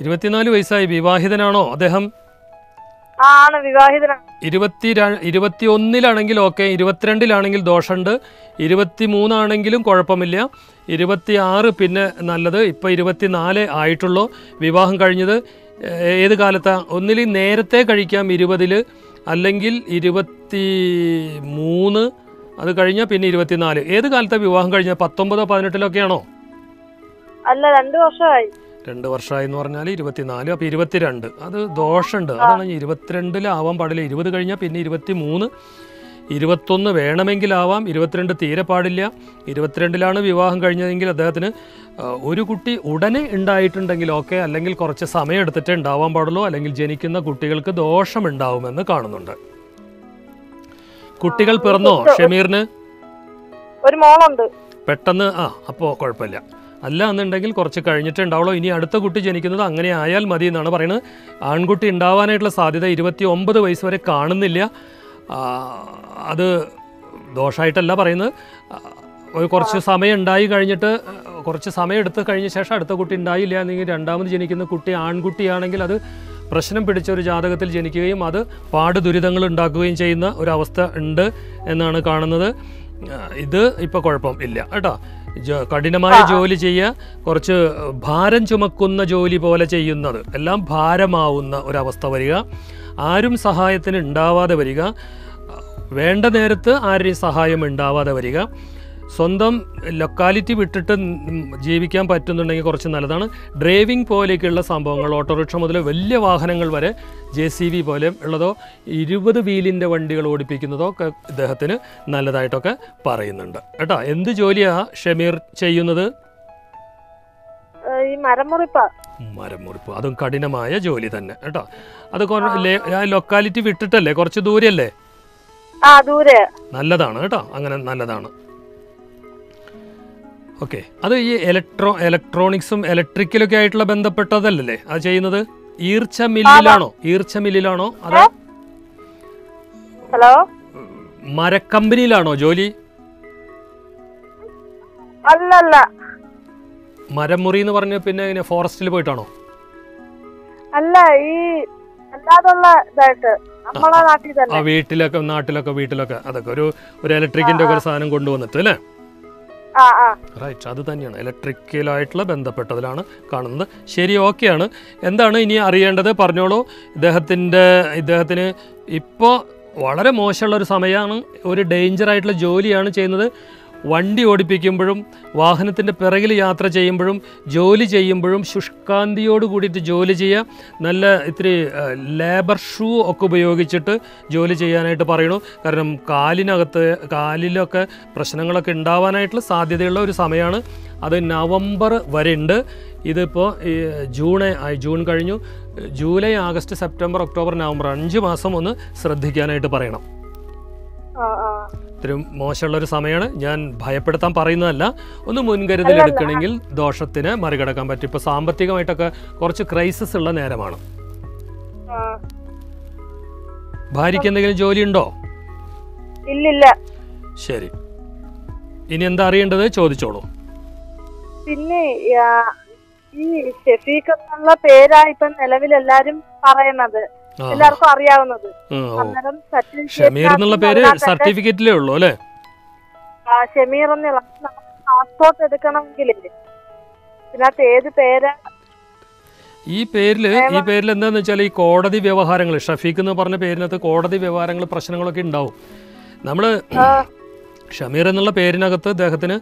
ഇരുപത്തിനാല് വയസ്സായി വിവാഹിതനാണോ അദ്ദേഹം? ആണ് വിവാഹിതനാണ്. ഇരുപത്തി ഇരുപത്തി ഒന്നിലാണെങ്കിൽ ഓക്കെ ഇരുപത്തിരണ്ടിലാണെങ്കിൽ ദോഷമുണ്ട് ഇരുപത്തി മൂന്നാണെങ്കിലും കുഴപ്പമില്ല. ഇരുപത്തി ആറ് പിന്നെ നല്ലത്. ഇപ്പം ഇരുപത്തിനാല് ആയിട്ടുള്ളൂ വിവാഹം കഴിഞ്ഞത്. ഏത് കാലത്താണ് ഒന്നിൽ നേരത്തെ കഴിക്കാം ഇരുപതിൽ അല്ലെങ്കിൽ ഇരുപത്തി മൂന്ന് അത് കഴിഞ്ഞാൽ പിന്നെ ഇരുപത്തിനാല്. ഏത് കാലത്തെ വിവാഹം കഴിഞ്ഞാൽ പത്തൊമ്പതോ പതിനെട്ടിലൊക്കെയാണോ? അല്ല രണ്ട് വർഷമായി. രണ്ട് വർഷമായി എന്ന് പറഞ്ഞാൽ ഇരുപത്തിനാല് അപ്പോൾ ഇരുപത്തിരണ്ട്. അത് ദോഷമുണ്ട്. അതാണ് ഇരുപത്തിരണ്ടിലാവാൻ പാടില്ല. ഇരുപത് കഴിഞ്ഞാൽ പിന്നെ ഇരുപത്തി മൂന്ന് ഇരുപത്തൊന്ന് വേണമെങ്കിലാവാം ഇരുപത്തിരണ്ട് തീരെ പാടില്ല. ഇരുപത്തിരണ്ടിലാണ് വിവാഹം കഴിഞ്ഞതെങ്കിൽ അദ്ദേഹത്തിന് ഒരു കുട്ടി ഉടനെ ഉണ്ടായിട്ടുണ്ടെങ്കിൽ ഓക്കെ. അല്ലെങ്കിൽ കുറച്ച് സമയം എടുത്തിട്ടേ ഉണ്ടാവാൻ പാടുള്ളൂ. അല്ലെങ്കിൽ ജനിക്കുന്ന കുട്ടികൾക്ക് ദോഷമുണ്ടാവുമെന്ന് കാണുന്നുണ്ട്. കുട്ടികൾ പിറന്നോ? ഷമീറിന്? ഒരു മോളുണ്ട്. പെട്ടെന്ന് ആ അപ്പോ കുഴപ്പമില്ല. അല്ല എന്നുണ്ടെങ്കിൽ കുറച്ച് കഴിഞ്ഞിട്ടേ ഉണ്ടാവുള്ളൂ ഇനി അടുത്ത കുട്ടി ജനിക്കുന്നത് അങ്ങനെ ആയാൽ മതി എന്നാണ് പറയുന്നത്. ആൺകുട്ടി ഉണ്ടാവാനായിട്ടുള്ള സാധ്യത ഇരുപത്തി ഒമ്പത് വയസ്സ് വരെ കാണുന്നില്ല. അത് ദോഷമായിട്ടല്ല പറയുന്നത്. കുറച്ച് സമയം ഉണ്ടായി കഴിഞ്ഞിട്ട് കുറച്ച് സമയം എടുത്ത് കഴിഞ്ഞ ശേഷം അടുത്ത കുട്ടി ഉണ്ടായില്ല എന്നെങ്കിൽ രണ്ടാമത് ജനിക്കുന്ന കുട്ടി ആൺകുട്ടിയാണെങ്കിൽ അത് പ്രശ്നം പിടിച്ച ഒരു ജാതകത്തിൽ ജനിക്കുകയും അത് പാട് ദുരിതങ്ങൾ ഉണ്ടാക്കുകയും ചെയ്യുന്ന ഒരവസ്ഥ ഉണ്ട് എന്നാണ് കാണുന്നത്. ഇത് ഇപ്പോൾ കുഴപ്പം ഇല്ല. കേട്ടോ. കഠിനമായ ജോലി ചെയ്യുക കുറച്ച് ഭാരം ചുമക്കുന്ന ജോലി പോലെ ചെയ്യുന്നത്. എല്ലാം ഭാരമാവുന്ന ഒരവസ്ഥ വരിക. ആരും സഹായത്തിന് ഉണ്ടാവാതെ വരിക. വേണ്ട നേരത്ത് ആരുടെയും സഹായം ഉണ്ടാവാതെ വരിക. സ്വന്തം ലൊക്കാലിറ്റി വിട്ടിട്ട് ജീവിക്കാൻ പറ്റുന്നുണ്ടെങ്കിൽ കുറച്ച് നല്ലതാണ്. ഡ്രൈവിംഗ് പോലെയൊക്കെയുള്ള സംഭവങ്ങൾ ഓട്ടോറിക്ഷ മുതൽ വലിയ വാഹനങ്ങൾ വരെ ജെ സി ബി പോലെ ഉള്ളതോ ഇരുപത് വീലിന്റെ വണ്ടികൾ ഓടിപ്പിക്കുന്നതോ ഒക്കെ ഇദ്ദേഹത്തിന് നല്ലതായിട്ടൊക്കെ പറയുന്നുണ്ട്. കേട്ടോ എന്ത് ജോലിയാണ് ഷമീർ ചെയ്യുന്നത്? മരമുറിപ്പ് ഈ മരമുറിപ്പ്. മരമുറിപ്പ് മരം മുറിപ്പ് അതും കഠിനമായ ജോലി തന്നെ കേട്ടോ. അത് ലൊക്കാലിറ്റി വിട്ടിട്ടല്ലേ കുറച്ച് ദൂരല്ലേ നല്ലതാണ് കേട്ടോ അങ്ങനെ നല്ലതാണ്. ഓക്കെ. അത് ഈ ഇലക്ട്രോ ഇലക്ട്രോണിക്സും ഇലക്ട്രിക്കലൊക്കെ ആയിട്ടുള്ള ബന്ധപ്പെട്ടതല്ലേ അത് ചെയ്യുന്നത്? ഈർച്ച മില്ലിലാണോ? ഈർച്ച മില്ലിലാണോ? അതോ ഹലോ? മരക്കമ്പനിയിലാണോ ജോലി? അല്ലല്ല. മരമുറി എന്ന് പറഞ്ഞ പിന്നെ ഇങ്ങനെ ഫോറസ്റ്റിൽ പോയിട്ടാണോ? അല്ല ഈ അല്ലാതുള്ള ഇതായിട്ട് ആ വീട്ടിലൊക്കെ നാട്ടിലൊക്കെ വീട്ടിലൊക്കെ. അതൊക്കെ ഒരു ഒരു ഇലക്ട്രിക്കിന്റെ ഒക്കെ സാധനം കൊണ്ടുവന്നിട്ട് അല്ലേ? റൈറ്റ് അത് തന്നെയാണ്. ഇലക്ട്രിക്കലായിട്ടുള്ള ബന്ധപ്പെട്ടതിലാണ് കാണുന്നത്. ശരി ഓക്കെയാണ്. എന്താണ് ഇനി അറിയേണ്ടത്? പറഞ്ഞോളൂ. ഇദ്ദേഹത്തിന്റെ ഇദ്ദേഹത്തിന് ഇപ്പോൾ വളരെ മോശമുള്ള ഒരു സമയമാണ് ഒരു ഡേഞ്ചർ ആയിട്ടുള്ള ജോലിയാണ് ചെയ്യുന്നത്. വണ്ടി ഓടിപ്പിക്കുമ്പോഴും വാഹനത്തിന്റെ പിറകിൽ യാത്ര ചെയ്യുമ്പോഴും ജോലി ചെയ്യുമ്പോഴും ശുഷ്കാന്തിയോട് കൂടിയിട്ട് ജോലി ചെയ്യുക. നല്ല ഇത്തിരി ലേബർ ഷൂ ഒക്കെ ഉപയോഗിച്ചിട്ട് ജോലി ചെയ്യാനായിട്ട് പറയണു കാരണം കാലിനകത്ത് കാലിലൊക്കെ പ്രശ്നങ്ങളൊക്കെ ഉണ്ടാവാനായിട്ടുള്ള സാധ്യതയുള്ള ഒരു സമയമാണ്. അത് നവംബർ വരെ ഉണ്ട് ഇതിപ്പോൾ ജൂൺ ജൂൺ കഴിഞ്ഞു. July August September October November അഞ്ച് മാസം ഒന്ന് ശ്രദ്ധിക്കാനായിട്ട് പറയണം. ഇത്തിരി മോശമുള്ള ഒരു സമയമാണ്. ഞാൻ ഭയപ്പെടുത്താൻ പറയുന്നതല്ല. ഒന്ന് മുൻകരുതൽ എടുക്കണമെങ്കിൽ ദോഷത്തിന് മറികടക്കാൻ പറ്റും. ഇപ്പൊ സാമ്പത്തികമായിട്ടൊക്കെ കുറച്ച് ക്രൈസിസ് ഉള്ള നേരമാണ്. ഭാര്യക്ക് ഭാര്യയ്ക്ക് എന്തെങ്കിലും ജോലി ഉണ്ടോ ഇല്ലില്ല. ശരി. ഇനി എന്താ അറിയേണ്ടത്? ചോദിച്ചോളൂ. പിന്നെ ഈ ഷെഫീഖ് എന്നുള്ള പേരാ ഇപ്പൊ നിലവിൽ എല്ലാരും പറയണത് ആ എല്ലാവർക്കും അറിയാവുന്നത്. അന്നേരം ഷമീർ എന്നുള്ള പേര് സർട്ടിഫിക്കറ്റിലേ ഉള്ളൂ അല്ലേ? ഷമീർ എന്നുള്ള പാസ്പോർട്ട് എടുക്കണമെങ്കിൽ ഇതിനകത്ത് ഏത് പേരാ? ഈ പേരിൽ ഈ പേരിൽ എന്താന്ന് വെച്ചാൽ ഈ കോടതി വ്യവഹാരങ്ങൾ ഷഫീഖ് എന്ന് പറഞ്ഞ പേരിനകത്ത് കോടതി വ്യവഹാരങ്ങൾ പ്രശ്നങ്ങളൊക്കെ ഉണ്ടാവും. നമ്മൾ ഷമീർ എന്നുള്ള പേരിനകത്ത് അദ്ദേഹത്തിന്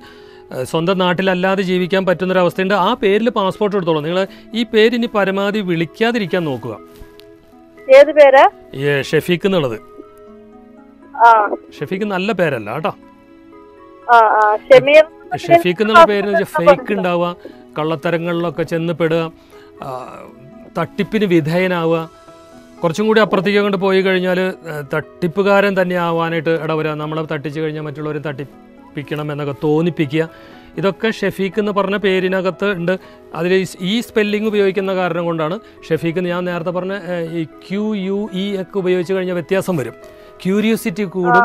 സ്വന്തം നാട്ടിലല്ലാതെ ജീവിക്കാൻ പറ്റുന്നൊരവസ്ഥയുണ്ട്. ആ പേരിൽ പാസ്പോർട്ട് എടുത്തോളൂ. നിങ്ങൾ ഈ പേര് ഇനി പരമാവധി വിളിക്കാതിരിക്കാൻ നോക്കുക. ഏത് പേരാ? ഷഫീഖ് എന്നുള്ളത്. ഷഫീഖ് നല്ല പേരല്ല കേട്ടോ. ഷഫീഖ് എന്നുള്ള പേര് ഫേക്ക് ഉണ്ടാവുക കള്ളത്തരങ്ങളിലൊക്കെ ചെന്ന് പെടുക തട്ടിപ്പിന് വിധേയനാവുക. കുറച്ചും കൂടി അപ്പുറത്തേക്ക് കൊണ്ട് പോയി കഴിഞ്ഞാൽ തട്ടിപ്പുകാരൻ തന്നെ ആവാനായിട്ട് ഇടവരാ. നമ്മളെ തട്ടിച്ചു കഴിഞ്ഞാൽ മറ്റുള്ളവരെ തട്ടിപ്പിക്കണം എന്നൊക്കെ തോന്നിപ്പിക്കുക. ഇതൊക്കെ ഷെഫീഖ് എന്ന് പറഞ്ഞ പേരിനകത്ത് ഉണ്ട്. അതിൽ ഈ സ്പെല്ലിംഗ് ഉപയോഗിക്കുന്ന കാരണം കൊണ്ടാണ് ഷെഫീഖ് എന്ന് ഞാൻ നേരത്തെ പറഞ്ഞ ക്യു യു ഇ ഒക്കെ ഉപയോഗിച്ച് കഴിഞ്ഞാൽ വ്യത്യാസം വരും. ക്യൂരിയോസിറ്റി കൂടും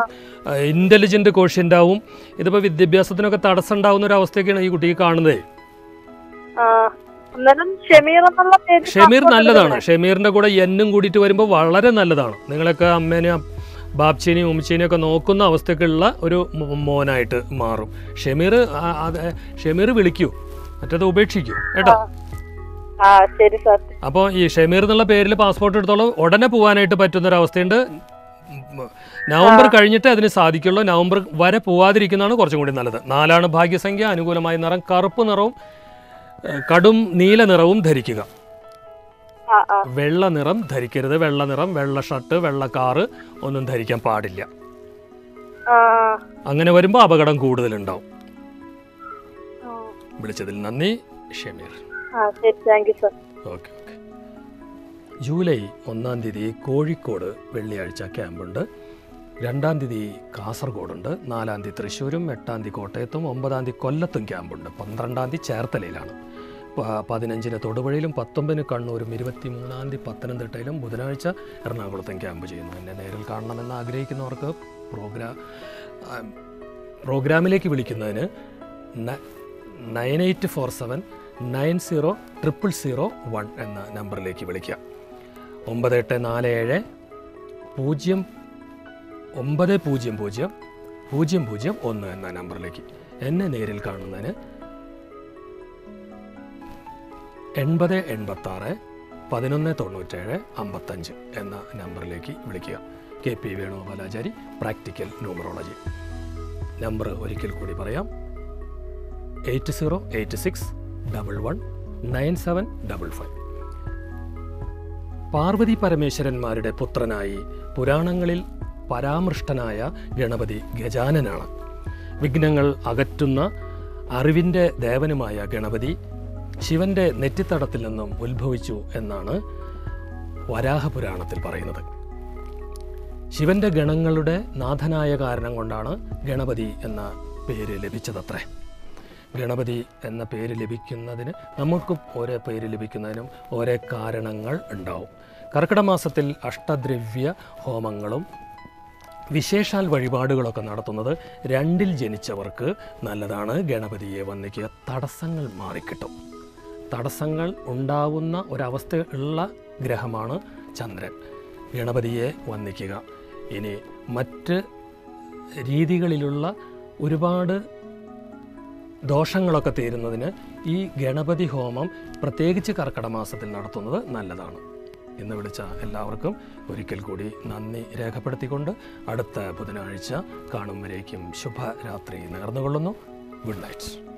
ഇന്റലിജന്റ് കോഷ്യന്റ് ആവും. ഇതിപ്പോൾ വിദ്യാഭ്യാസത്തിനൊക്കെ തടസ്സം ഉണ്ടാവുന്ന ഒരു അവസ്ഥയൊക്കെയാണ് ഈ കുട്ടിക്ക് കാണുന്നത്. ഷമീർ നല്ലതാണ്. ഷമീറിന്റെ കൂടെ എന്നും കൂടിയിട്ട് വരുമ്പോൾ വളരെ നല്ലതാണ്. നിങ്ങളൊക്കെ അമ്മേനെയും ബാപ്ചീനെയും ഉമ്മച്ചീനെയും ഒക്കെ നോക്കുന്ന അവസ്ഥയ്ക്കുള്ള ഒരു മോനായിട്ട് മാറും. ഷമീർ ഷമീർ വിളിക്കൂ. മറ്റത് ഉപേക്ഷിക്കൂ. കേട്ടോ? അപ്പോൾ ഈ ഷമീർ എന്നുള്ള പേരിൽ പാസ്പോർട്ട് എടുത്തോളം. ഉടനെ പോകാനായിട്ട് പറ്റുന്ന ഒരു അവസ്ഥയുണ്ട്. നവംബർ കഴിഞ്ഞിട്ട് അതിന് സാധിക്കുള്ളൂ. നവംബർ വരെ പോവാതിരിക്കുന്നതാണ് കുറച്ചും കൂടി നല്ലത്. നാലാണ് ഭാഗ്യസംഖ്യ. അനുകൂലമായ നിറം കറുപ്പ് നിറവും കടും നീല നിറവും ധരിക്കുക. വെള്ള നിറം ധരിക്കരുത്. വെള്ള നിറം വെള്ള ഷർട്ട് വെള്ള കാറ് ഒന്നും ധരിക്കാൻ പാടില്ല. അങ്ങനെ വരുമ്പോൾ അപകടം കൂടുതലുണ്ടാവും. വിളിച്ചതിൽ നന്ദി ഷമീർ. ഓക്കെ. ജൂലൈ ഒന്നാം തീയതി കോഴിക്കോട് വെള്ളിയാഴ്ച ക്യാമ്പുണ്ട്. രണ്ടാം തീയതി കാസർഗോഡുണ്ട്. നാലാം തീയതി തൃശ്ശൂരും എട്ടാം തീയതി കോട്ടയത്തും ഒമ്പതാം തീയതി കൊല്ലത്തും ക്യാമ്പുണ്ട്. പന്ത്രണ്ടാം തീയതി ചേർത്തലയിലാണ്. പതിനഞ്ചിന് തൊടുപുഴയിലും പത്തൊമ്പതിന് കണ്ണൂരും ഇരുപത്തി മൂന്നാം തീയതി പത്തനംതിട്ടയിലും ബുധനാഴ്ച എറണാകുളത്തും ക്യാമ്പ് ചെയ്യുന്നു. എന്നെ നേരിൽ കാണണമെന്ന് ആഗ്രഹിക്കുന്നവർക്ക് പ്രോഗ്രാം പ്രോഗ്രാമിലേക്ക് വിളിക്കുന്നതിന് nine eight four seven nine zero triple zero one എന്ന നമ്പറിലേക്ക് വിളിക്കുക. ഒമ്പത് എട്ട് നാല് ഏഴ് പൂജ്യം ഒമ്പത് പൂജ്യം പൂജ്യം പൂജ്യം പൂജ്യം ഒന്ന് എന്ന നമ്പറിലേക്ക് എന്നെ നേരിൽ കാണുന്നതിന് എൺപത് എൺപത്താറ് പതിനൊന്ന് തൊണ്ണൂറ്റേഴ് അമ്പത്തഞ്ച് എന്ന നമ്പറിലേക്ക് വിളിക്കുക. K P Venugopalachari practical numerology. Number ഒരിക്കൽ കൂടി പറയാം. Eight zero eight six double one nine seven double five. Parvathi പരമേശ്വരന്മാരുടെ പുത്രനായി പുരാണങ്ങളിൽ പരാമൃഷ്ടനായ ഗണപതി ഗജാനനാണ്. വിഘ്നങ്ങൾ അകറ്റുന്ന അറിവിന്റെ ദേവനുമായ ഗണപതി ശിവന്റെ നെറ്റിത്തടത്തിൽ നിന്നും ഉത്ഭവിച്ചു എന്നാണ് വരാഹപുരാണത്തിൽ പറയുന്നത്. ശിവന്റെ ഗണങ്ങളുടെ നാഥനായ കാരണം കൊണ്ടാണ് ഗണപതി എന്ന പേര് ലഭിച്ചതത്രേ. ഗണപതി എന്ന പേര് ലഭിക്കുന്നതിന് നമുക്കും ഓരോ പേര് ലഭിക്കുന്നതിനും ഓരോ കാരണങ്ങൾ ഉണ്ടാവും. കർക്കിടക മാസത്തിൽ അഷ്ടദ്രവ്യ ഹോമങ്ങളും വിശേഷാൽ വഴിപാടുകളൊക്കെ നടത്തുന്നത് രണ്ടിൽ ജനിച്ചവർക്ക് നല്ലതാണ്. ഗണപതിയെ വന്ദിക്കുക തടസ്സങ്ങൾ മാറിക്കിട്ടും. തടസ്സങ്ങൾ ഉണ്ടാവുന്ന ഒരവസ്ഥ ഉള്ള ഗ്രഹമാണ് ചന്ദ്രൻ. ഗണപതിയെ വന്ദിക്കുക. ഇനി മറ്റ് രീതികളിലുള്ള ഒരുപാട് ദോഷങ്ങളൊക്കെ തീരുന്നതിന് ഈ ഗണപതി ഹോമം പ്രത്യേകിച്ച് കർക്കിടക മാസത്തിൽ നടത്തുന്നത് നല്ലതാണ്. ഇന്ന് വിളിച്ച എല്ലാവർക്കും ഒരിക്കൽ കൂടി നന്ദി രേഖപ്പെടുത്തിക്കൊണ്ട് അടുത്ത ബുധനാഴ്ച കാണും ശുഭരാത്രി നേർന്നുകൊള്ളുന്നു. Good night.